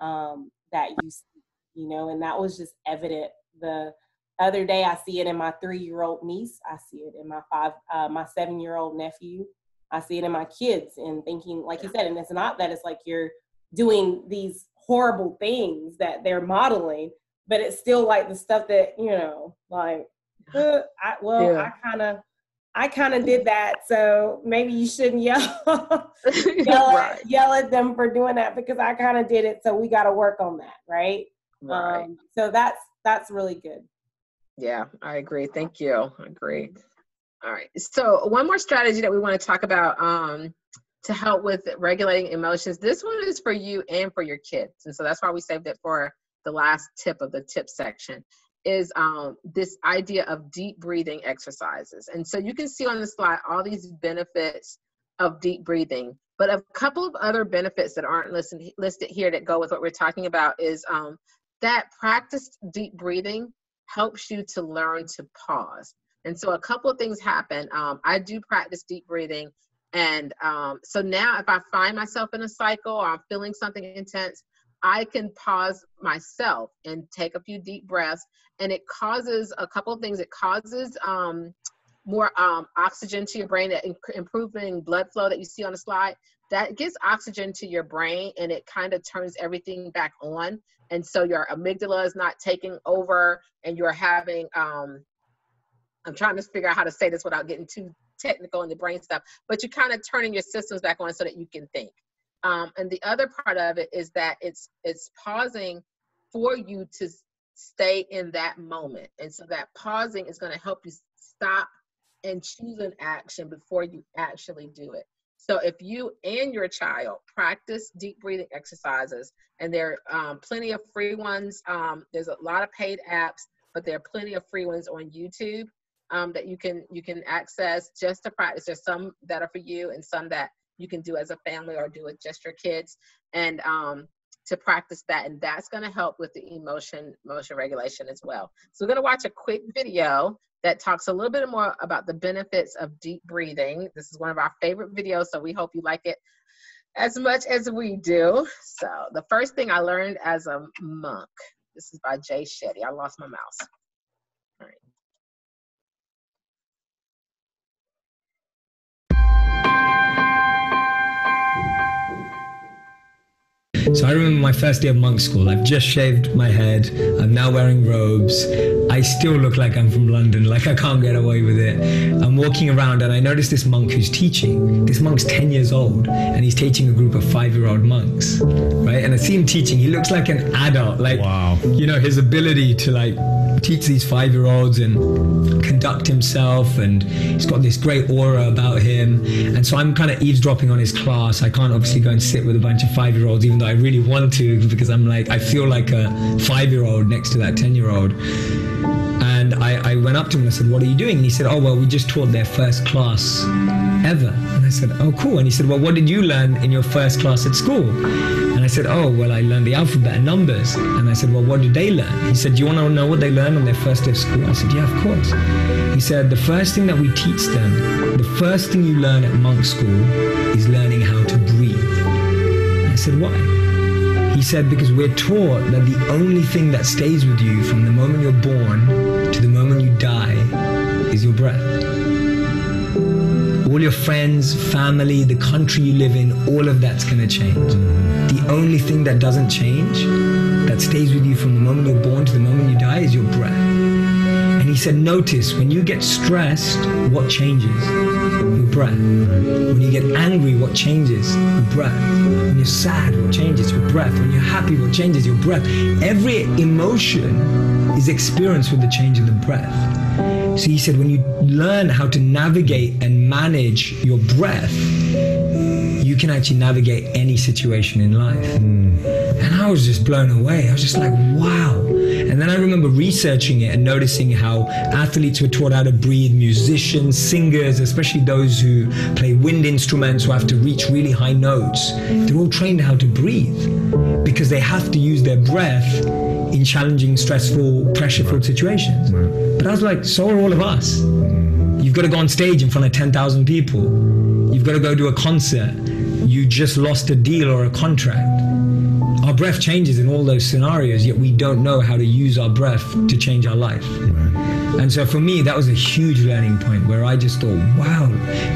Speaker 1: um, that you see, you know, and that was just evident the other day. I see it in my three year old niece, I see it in my five, uh, my seven year old nephew. I see it in my kids and thinking, like you said, and it's not that it's like you're doing these horrible things that they're modeling but it's still like the stuff that you know, like, uh, I, well, yeah. I kind of. I kind of did that, so maybe you shouldn't <laughs> yell yell, right. at, yell at them for doing that because I kind of did it. So we got to work on that, right? Right. Um, so that's that's really good.
Speaker 2: Yeah, I agree. Thank you. I agree. All right. So one more strategy that we want to talk about um, to help with regulating emotions. This one is for you and for your kids, and so that's why we saved it for the last tip of the tip section. Is um, this idea of deep breathing exercises, and so you can see on the slide all these benefits of deep breathing. But a couple of other benefits that aren't listed listed here that go with what we're talking about is um, that practiced deep breathing helps you to learn to pause. And so a couple of things happen. Um, I do practice deep breathing. And um, so now if I find myself in a cycle or I'm feeling something intense, I can pause myself and take a few deep breaths. And it causes a couple of things. It causes um, more um, oxygen to your brain, that improving blood flow that you see on the slide. That gets oxygen to your brain and it kind of turns everything back on. And so your amygdala is not taking over and you're having um, I'm trying to figure out how to say this without getting too technical in the brain stuff, but you're kind of turning your systems back on so that you can think. Um, and the other part of it is that it's it's pausing for you to stay in that moment. And so that pausing is going to help you stop and choose an action before you actually do it. So if you and your child practice deep breathing exercises, and there are um, plenty of free ones, um, there's a lot of paid apps, but there are plenty of free ones on YouTube um, that you can you can access just to practice. There's some that are for you and some that you can do as a family or do with just your kids and um, to practice that and that's going to help with the emotion emotion regulation as well so we're going to watch a quick video that talks a little bit more about the benefits of deep breathing. This is one of our favorite videos so we hope you like it as much as we do. So the first thing i learned as a monk this is by jay shetty. I lost my mouse
Speaker 10: So I remember my first day of monk school. I've just shaved my head. I'm now wearing robes. I still look like I'm from London, like I can't get away with it. I'm walking around and I notice this monk who's teaching. This monk's 10 years old and he's teaching a group of five year old monks, right? And I see him teaching. He looks like an adult. Like, wow. you know, his ability to like teach these five year olds and conduct himself and he's got this great aura about him and so i'm kind of eavesdropping on his class i can't obviously go and sit with a bunch of five year olds even though i really want to because i'm like i feel like a five year old next to that 10 year old and I, I went up to him and I said, What are you doing? And he said, Oh, well, we just taught their first class ever. And I said, Oh, cool. And he said, Well, what did you learn in your first class at school? And I said, Oh, well, I learned the alphabet and numbers. And I said, Well, what did they learn? He said, Do you want to know what they learned on their first day of school? I said, Yeah, of course. He said, The first thing that we teach them, the first thing you learn at monk school is learning how to breathe. I said, Why? He said, Because we're taught that the only thing that stays with you from the moment you're born to the moment you die is your breath all your friends, family, the country you live in, all of that's going to change. The only thing that doesn't change, that stays with you from the moment you're born to the moment you die, is your breath. He said, Notice when you get stressed, what changes? Your breath. When you get angry, what changes? Your breath. When you're sad, what changes? Your breath. When you're happy, what changes? Your breath. Every emotion is experienced with the change of the breath. So he said, when you learn how to navigate and manage your breath, you can actually navigate any situation in life. Mm. And I was just blown away. I was just like, wow. And then I remember researching it and noticing how athletes were taught how to breathe, musicians, singers, especially those who play wind instruments who have to reach really high notes. They're all trained how to breathe because they have to use their breath in challenging, stressful, pressure-filled situations. But I was like, so are all of us. You've got to go on stage in front of 10,000 people. You've got to go to a concert. You just lost a deal or a contract. Our breath changes in all those scenarios, yet we don't know how to use our breath to change our life. And so for me, that was a huge learning point where I just thought, wow,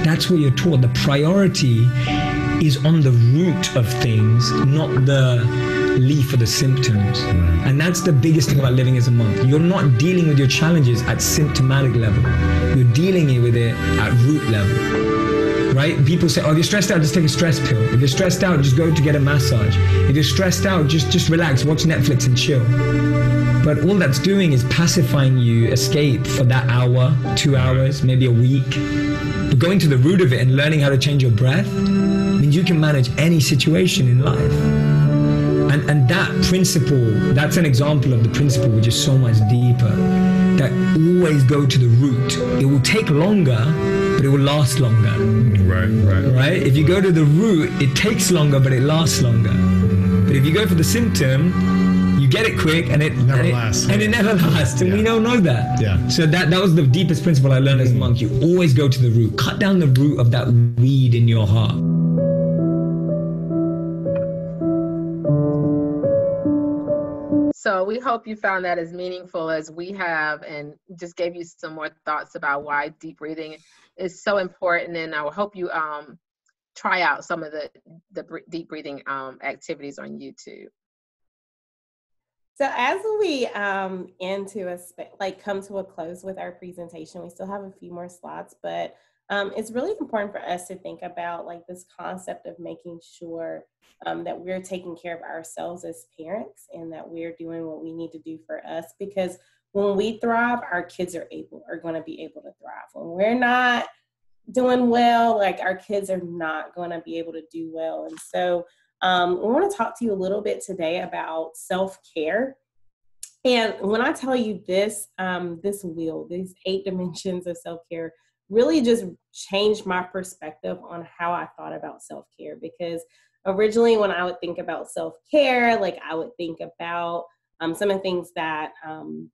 Speaker 10: that's what you're taught. The priority is on the root of things, not the leave for the symptoms. And that's the biggest thing about living as a monk. You're not dealing with your challenges at symptomatic level. You're dealing with it at root level. Right? People say, oh, if you're stressed out, just take a stress pill. If you're stressed out, just go to get a massage. If you're stressed out, just, just relax, watch Netflix and chill. But all that's doing is pacifying you, escape for that hour, two hours, maybe a week. But going to the root of it and learning how to change your breath means you can manage any situation in life. And, that principle, that's an example of the principle which is so much deeper. That always go to the root. It will take longer, but it will last longer.
Speaker 7: Right, right.
Speaker 10: Right? If you go to the root, it takes longer, but it lasts longer. But if you go for the symptom, you get it quick and it
Speaker 11: never
Speaker 10: and it,
Speaker 11: lasts.
Speaker 10: And it never lasts. And
Speaker 11: Yeah.
Speaker 10: we don't know that.
Speaker 11: Yeah.
Speaker 10: So that that was the deepest principle I learned as a monk. You always go to the root. Cut down the root of that weed in your heart.
Speaker 2: So we hope you found that as meaningful as we have and just gave you some more thoughts about why deep breathing is so important. And I hope you um, try out some of the, the deep breathing um, activities on YouTube.
Speaker 1: So as we um into a spe- like come to a close with our presentation, we still have a few more slots, but um, it's really important for us to think about like this concept of making sure um, that we're taking care of ourselves as parents and that we're doing what we need to do for us because when we thrive, our kids are able are going to be able to thrive. When we're not doing well, like our kids are not going to be able to do well, and so um, I want to talk to you a little bit today about self care. And when I tell you this, um, this wheel, these eight <laughs> dimensions of self care, really just changed my perspective on how I thought about self care. Because originally, when I would think about self care, like I would think about um, some of the things that um,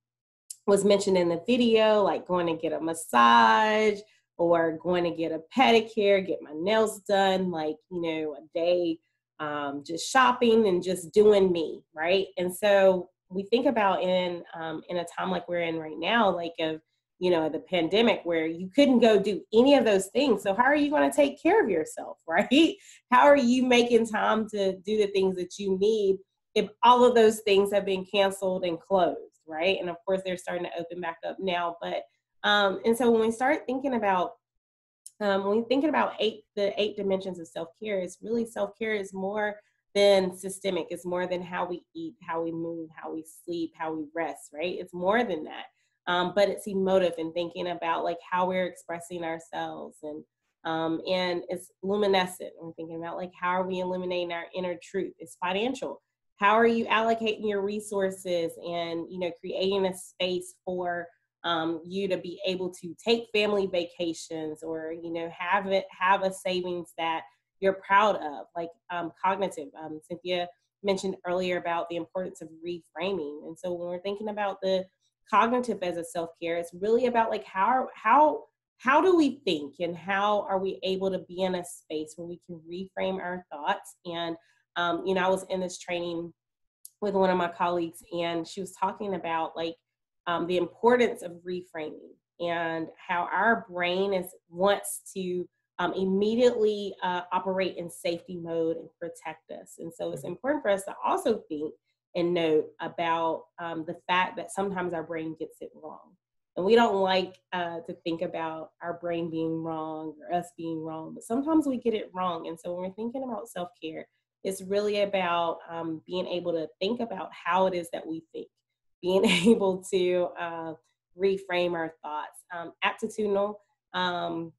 Speaker 1: was mentioned in the video, like going to get a massage or going to get a pedicure, get my nails done, like, you know, a day um, just shopping and just doing me, right? And so we think about in um, in a time like we're in right now, like of you know the pandemic, where you couldn't go do any of those things. So how are you going to take care of yourself, <laughs> right? How are you making time to do the things that you need if all of those things have been canceled and closed, right? And of course they're starting to open back up now, but um, and so when we start thinking about um, when we're thinking about eight the eight dimensions of self-care it's really self-care is more than systemic it's more than how we eat how we move how we sleep how we rest right it's more than that um, but it's emotive and thinking about like how we're expressing ourselves and um, and it's luminescent and thinking about like how are we illuminating our inner truth? It's financial. How are you allocating your resources and you know creating a space for um, you to be able to take family vacations or you know have it have a savings that you're proud of? Like um, cognitive um, cynthia mentioned earlier about the importance of reframing. And so when we're thinking about the cognitive as a self-care. It's really about like how how how do we think and how are we able to be in a space where we can reframe our thoughts? And um, you know i was in this training with one of my colleagues and she was talking about like um, the importance of reframing and how our brain is wants to um, immediately uh, operate in safety mode and protect us. And so it's important for us to also think and note about um, the fact that sometimes our brain gets it wrong. And we don't like uh, to think about our brain being wrong or us being wrong, but sometimes we get it wrong. And so when we're thinking about self care, it's really about um, being able to think about how it is that we think being <laughs> able to uh, reframe our thoughts. Um, aptitudinal, um,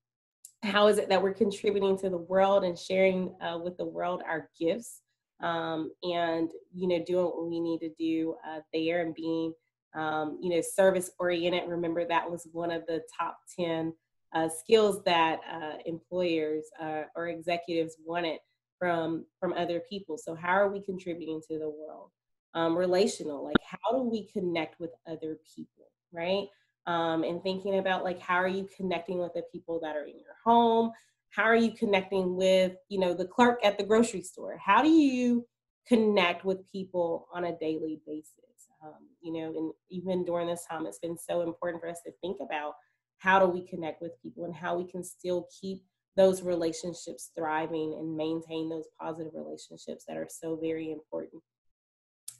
Speaker 1: how is it that we're contributing to the world and sharing uh, with the world our gifts um, and, you know, doing what we need to do uh, there and being, um, you know, service oriented. Remember, that was one of the top 10 uh, skills that uh, employers uh, or executives wanted from from other people. So how are we contributing to the world? um, relational like how do we connect with other people right um, and thinking about like how are you connecting with the people that are in your home how are you connecting with you know the clerk at the grocery store? How do you connect with people on a daily basis? Um, you know and even during this time it's been so important for us to think about how do we connect with people and how we can still keep those relationships thriving and maintain those positive relationships that are so very important.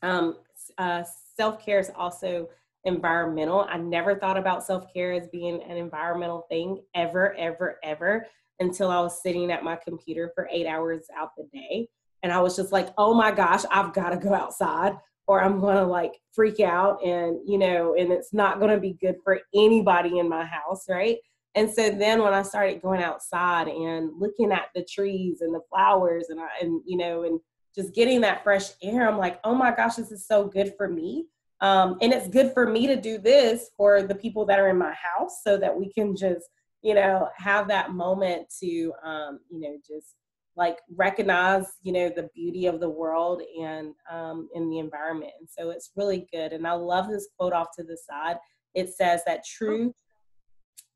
Speaker 1: Um, uh, self care is also environmental. I never thought about self care as being an environmental thing ever, ever, ever until I was sitting at my computer for eight hours out the day. And I was just like, oh my gosh, I've got to go outside or I'm going to like freak out and, you know, and it's not going to be good for anybody in my house, right? And so then when I started going outside and looking at the trees and the flowers and, I, and you know, and just getting that fresh air, I'm like, oh my gosh, this is so good for me. Um, and it's good for me to do this for the people that are in my house so that we can just, you know, have that moment to, um, you know, just like recognize, you know, the beauty of the world and um, in the environment. And so it's really good. And I love this quote off to the side. It says that true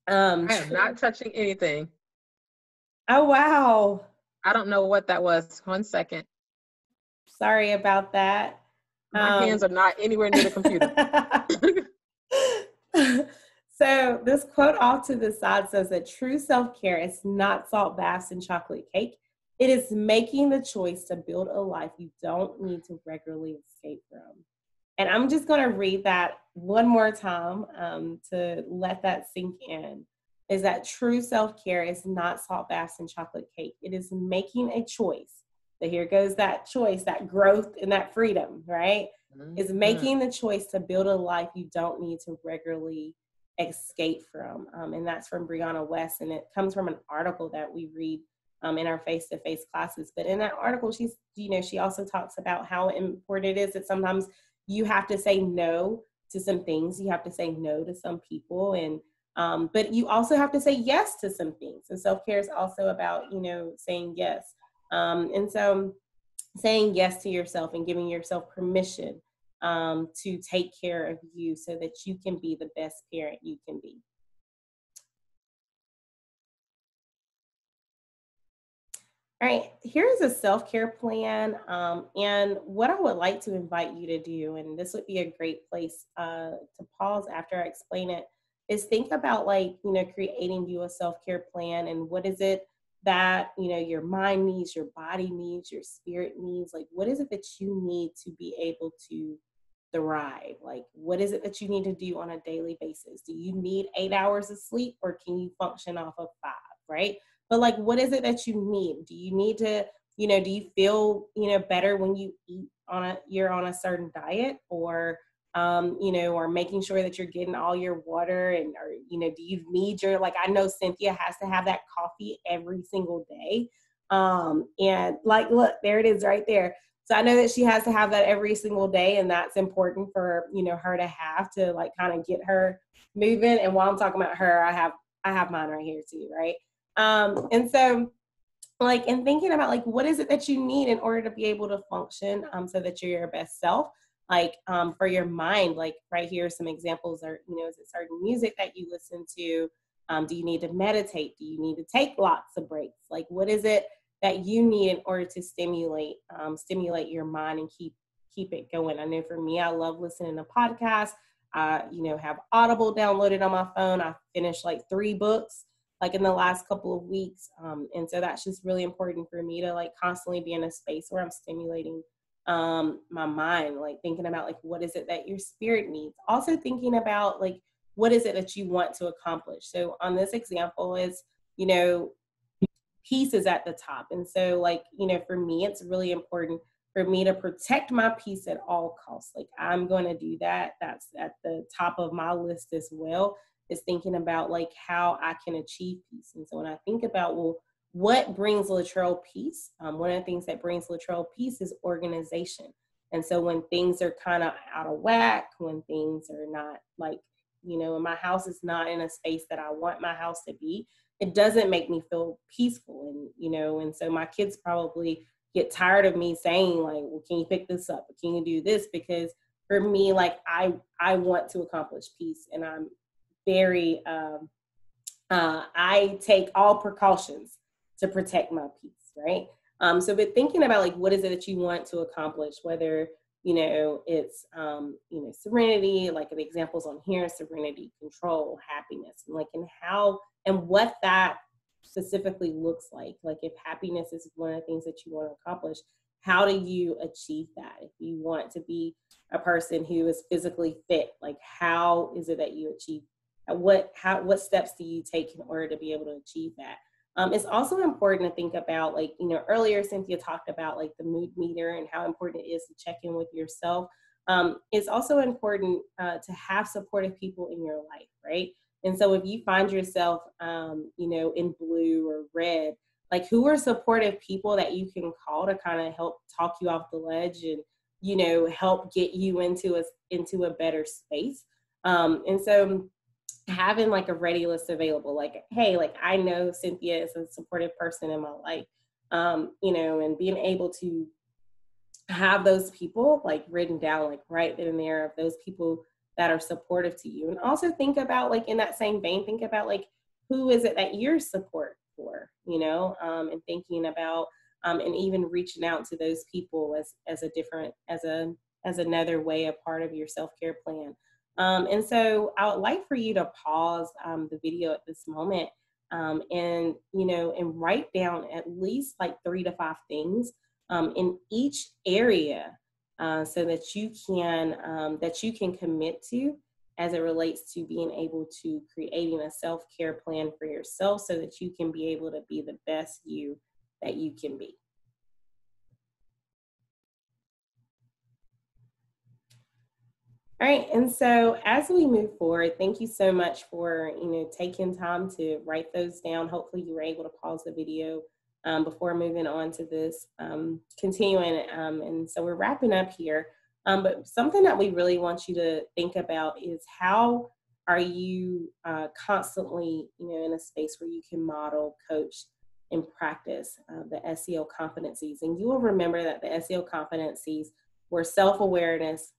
Speaker 2: um, I am not touching anything.
Speaker 1: Oh wow!
Speaker 2: I don't know what that was. One second.
Speaker 1: Sorry about that.
Speaker 2: My um, hands are not anywhere near the computer. <laughs> <laughs> <laughs>
Speaker 1: so this quote off to the side says that true self-care is not salt baths and chocolate cake. It is making the choice to build a life you don't need to regularly escape from. And I'm just going to read that one more time um, to let that sink in. Is that true self care is not salt baths and chocolate cake. It is making a choice. So here goes that choice, that growth and that freedom, right? Mm-hmm. Is making the choice to build a life you don't need to regularly escape from. Um, and that's from Brianna Wiest. And it comes from an article that we read um, in our face-to-face classes. But in that article, she's, you know, she also talks about how important it is that sometimes you have to say no to some things. You have to say no to some people, and um, but you also have to say yes to some things. And self care is also about you know saying yes. Um, and so saying yes to yourself and giving yourself permission um, to take care of you so that you can be the best parent you can be. All right, here's a self care plan. Um, and what I would like to invite you to do, and this would be a great place uh, to pause after I explain it, is think about like, you know, creating you a self care plan and what is it that, you know, your mind needs, your body needs, your spirit needs. Like, what is it that you need to be able to thrive? Like, what is it that you need to do on a daily basis? Do you need eight hours of sleep or can you function off of five, right? but like what is it that you need do you need to you know do you feel you know better when you eat on a you're on a certain diet or um, you know, or making sure that you're getting all your water and, or, you know, do you need your, like, I know Cynthia has to have that coffee every single day. Um, and like, look, there it is right there. So I know that she has to have that every single day, and that's important for, you know, her to have to like kind of get her moving. And while I'm talking about her, I have, I have mine right here too, right? Um, and so like and thinking about like what is it that you need in order to be able to function um, so that you're your best self like um, for your mind like right here some examples are you know is it certain music that you listen to um, do you need to meditate do you need to take lots of breaks like what is it that you need in order to stimulate um, stimulate your mind and keep keep it going i know for me i love listening to podcasts i you know have audible downloaded on my phone i finished like three books like in the last couple of weeks. Um, and so that's just really important for me to like constantly be in a space where I'm stimulating um, my mind, like thinking about like what is it that your spirit needs. Also thinking about like what is it that you want to accomplish. So on this example is, you know, peace is at the top. And so like, you know, for me, it's really important for me to protect my peace at all costs. Like I'm going to do that. That's at the top of my list as well is thinking about like how I can achieve peace. And so when I think about, well, what brings LaTrayl peace? Um, one of the things that brings LaTrayl peace is organization. And so when things are kind of out of whack, when things are not like, you know, my house is not in a space that I want my house to be, it doesn't make me feel peaceful. And, you know, and so my kids probably get tired of me saying like, well, can you pick this up? Can you do this? Because for me, like I I want to accomplish peace and I'm very, um, uh, I take all precautions to protect my peace, right? Um, so, but thinking about like, what is it that you want to accomplish, whether, you know, it's, um, you know, serenity, like the examples on here, serenity, control, happiness, and like, and how, and what that specifically looks like. Like, if happiness is one of the things that you want to accomplish, how do you achieve that? If you want to be a person who is physically fit, like how is it that you achieve what how what steps do you take in order to be able to achieve that? Um, it's also important to think about like you know earlier Cynthia talked about like the mood meter and how important it is to check in with yourself. Um, it's also important uh, to have supportive people in your life, right? And so if you find yourself, um, you know, in blue or red, like who are supportive people that you can call to kind of help talk you off the ledge and you know help get you into a into a better space. Um, and so having like a ready list available, like hey, like I know Cynthia is a supportive person in my life, um, you know, and being able to have those people like written down like right then and there of those people that are supportive to you. And also think about like in that same vein think about like who is it that you're support for you know um, and thinking about um, and even reaching out to those people as as a different as a as another way a part of your self-care plan. Um, and so i would like for you to pause um, the video at this moment um, and you know and write down at least like three to five things um, in each area uh, so that you can um, that you can commit to as it relates to being able to creating a self-care plan for yourself so that you can be able to be the best you that you can be. All right and so as we move forward thank you so much for you know taking time to write those down. Hopefully you were able to pause the video um, before moving on to this um, continuing. Um, and so we're wrapping up here. Um, but something that we really want you to think about is how are you uh, constantly, you know, in a space where you can model, coach, and practice uh, the SEL competencies. And you will remember that the SEL competencies were self-awareness,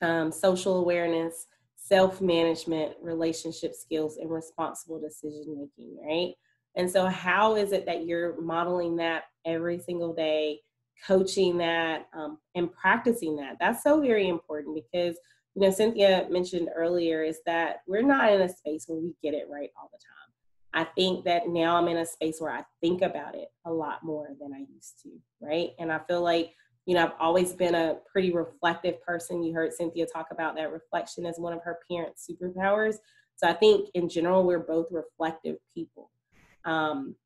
Speaker 1: um, social awareness, self-management, relationship skills, and responsible decision making, right? And so, how is it that you're modeling that every single day, coaching that, um, and practicing that? That's so very important because, you know, Cynthia mentioned earlier is that we're not in a space where we get it right all the time. I think that now I'm in a space where I think about it a lot more than I used to, right? And I feel like, you know, I've always been a pretty reflective person. You heard Cynthia talk about that reflection as one of her parents' superpowers. So I think in general, we're both reflective people. Um,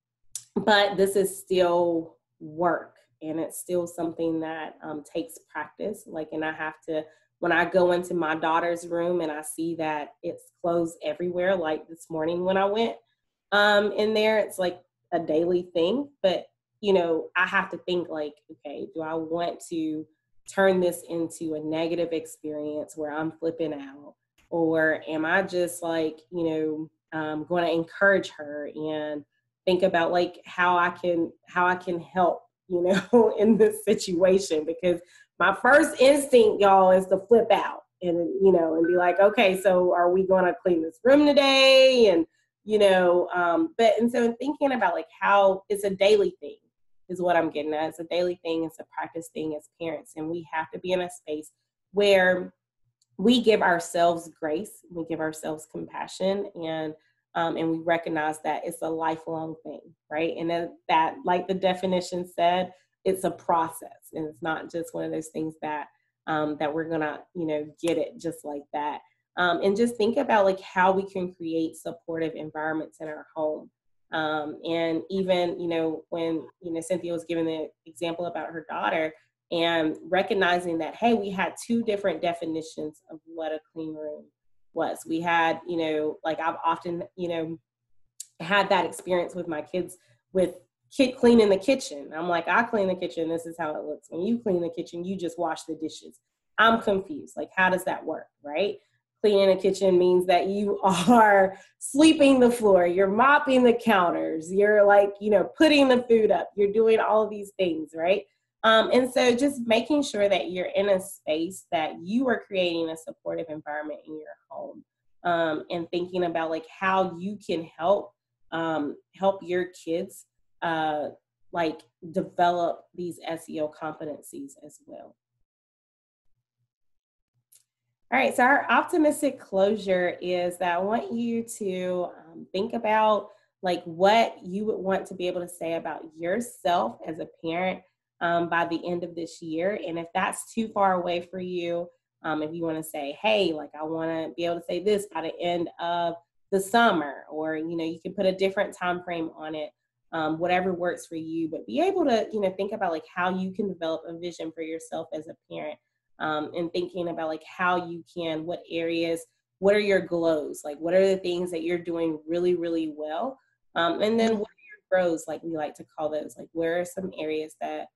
Speaker 1: but this is still work and it's still something that um, takes practice. Like, and I have to, when I go into my daughter's room and I see that it's closed everywhere, like this morning when I went um, in there, it's like a daily thing. But, you know, I have to think, like, okay, do I want to turn this into a negative experience where I'm flipping out? Or am I just like, you know, um, going to encourage her and think about like how I can how I can help, you know, <laughs> in this situation because my first instinct, y'all, is to flip out and you know and be like, okay, so are we going to clean this room today? And you know, um, but and so thinking about like how it's a daily thing is what I'm getting at. It's a daily thing. It's a practice thing as parents, and we have to be in a space where we give ourselves grace, we give ourselves compassion, and um, and we recognize that it's a lifelong thing, right? And that, that, like the definition said, it's a process, and it's not just one of those things that um, that we're gonna, you know, get it just like that. Um, and just think about like how we can create supportive environments in our home. Um, and even, you know, when you know Cynthia was giving the example about her daughter, and recognizing that hey, we had two different definitions of what a clean room was. We had, you know, like I've often, you know, had that experience with my kids with kid cleaning the kitchen. I'm like, I clean the kitchen, this is how it looks. When you clean the kitchen, you just wash the dishes. I'm confused. Like, how does that work, right? Cleaning the kitchen means that you <laughs> are sweeping the floor, you're mopping the counters, you're like, you know, putting the food up, you're doing all of these things, right? Um, and so just making sure that you're in a space that you are creating a supportive environment in your home um, and thinking about like how you can help um, help your kids uh, like develop these SEL competencies as well. All right, so our optimistic closure is that I want you to um, think about like what you would want to be able to say about yourself as a parent um, by the end of this year. And if that's too far away for you, um, if you want to say, hey, like I want to be able to say this by the end of the summer, or you know, you can put a different time frame on it, um, whatever works for you. But be able to, you know, think about like how you can develop a vision for yourself as a parent, um, and thinking about like how you can, what areas, what are your glows, like what are the things that you're doing really, really well, um, and then what are your grows, like we like to call those, like where are some areas that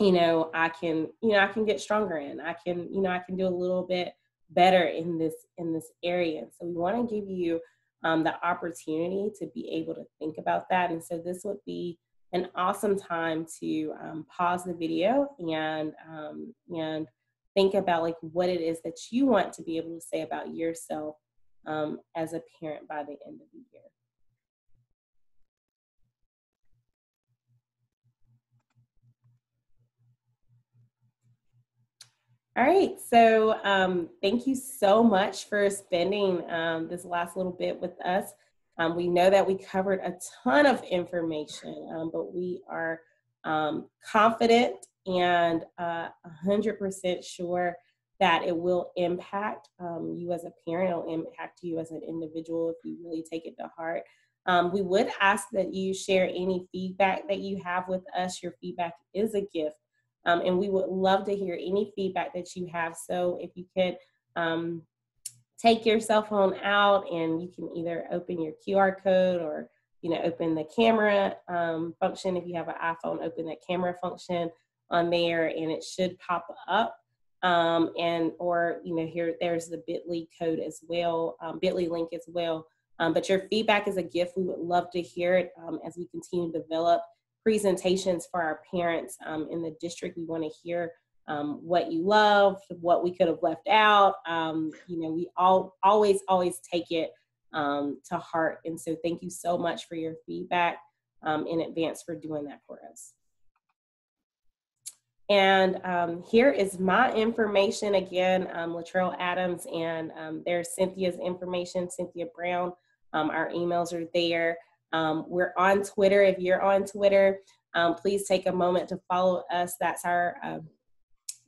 Speaker 1: you know i can you know i can get stronger in. I can you know i can do a little bit better in this in this area. So we want to give you um, the opportunity to be able to think about that. And so this would be an awesome time to um, pause the video and um, and think about like what it is that you want to be able to say about yourself um, as a parent by the end of the year All right, so um, thank you so much for spending um, this last little bit with us. Um, we know that we covered a ton of information, um, but we are um, confident and uh, 100% sure that it will impact um, you as a parent, it'll impact you as an individual if you really take it to heart. we would ask that you share any feedback that you have with us. Your feedback is a gift. Um, and we would love to hear any feedback that you have. So if you could um, take your cell phone out and you can either open your QR code or you know open the camera um, function. If you have an iPhone, open that camera function on there, and it should pop up. Um, and or you know here there's the Bitly code as well, um, Bitly link as well. Um, but your feedback is a gift. We would love to hear it as we continue to develop presentations for our parents um, in the district. We want to hear um, what you loved, what we could have left out. Um, you know, we all always, always take it um, to heart. And so thank you so much for your feedback um, in advance for doing that for us. And um, here is my information again, um, LaTrayl Adams, and there's Cynthia's information, Cynthia Brown. our emails are there. Um, we're on Twitter. If you're on Twitter, um, please take a moment to follow us. That's our uh,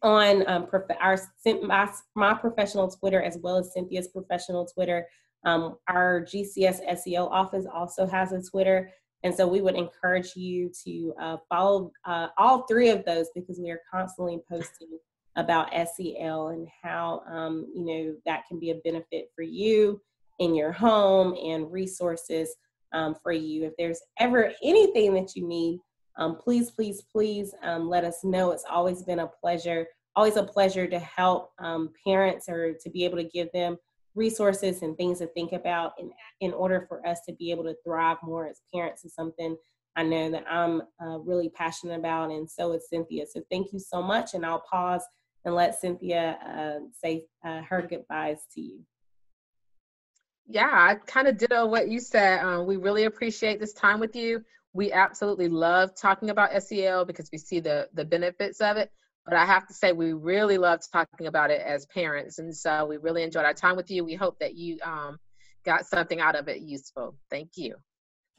Speaker 1: on um, prof- our my, my, professional Twitter as well as Cynthia's professional Twitter. Um, our GCS SEL office also has a Twitter, and so we would encourage you to uh, follow uh, all three of those because we are constantly posting about SEL and how um, you know that can be a benefit for you in your home and resources um, for you. If there's ever anything that you need, um, please, please, please um, let us know. It's always been a pleasure, always a pleasure to help um, parents or to be able to give them resources and things to think about in, in order for us to be able to thrive more as parents is something I know that I'm uh, really passionate about, and so is Cynthia. So thank you so much, and I'll pause and let Cynthia uh, say uh, her goodbyes to you.
Speaker 2: Yeah, I kind of ditto what you said. Um, we really appreciate this time with you. We absolutely love talking about SEL because we see the the benefits of it. But I have to say, we really love talking about it as parents, and so we really enjoyed our time with you. We hope that you um, got something out of it useful. Thank you.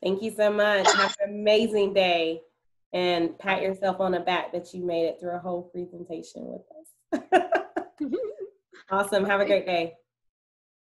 Speaker 1: Thank you so much. Have an amazing day, and pat yourself on the back that you made it through a whole presentation with us. <laughs> <laughs> awesome. Have a great day.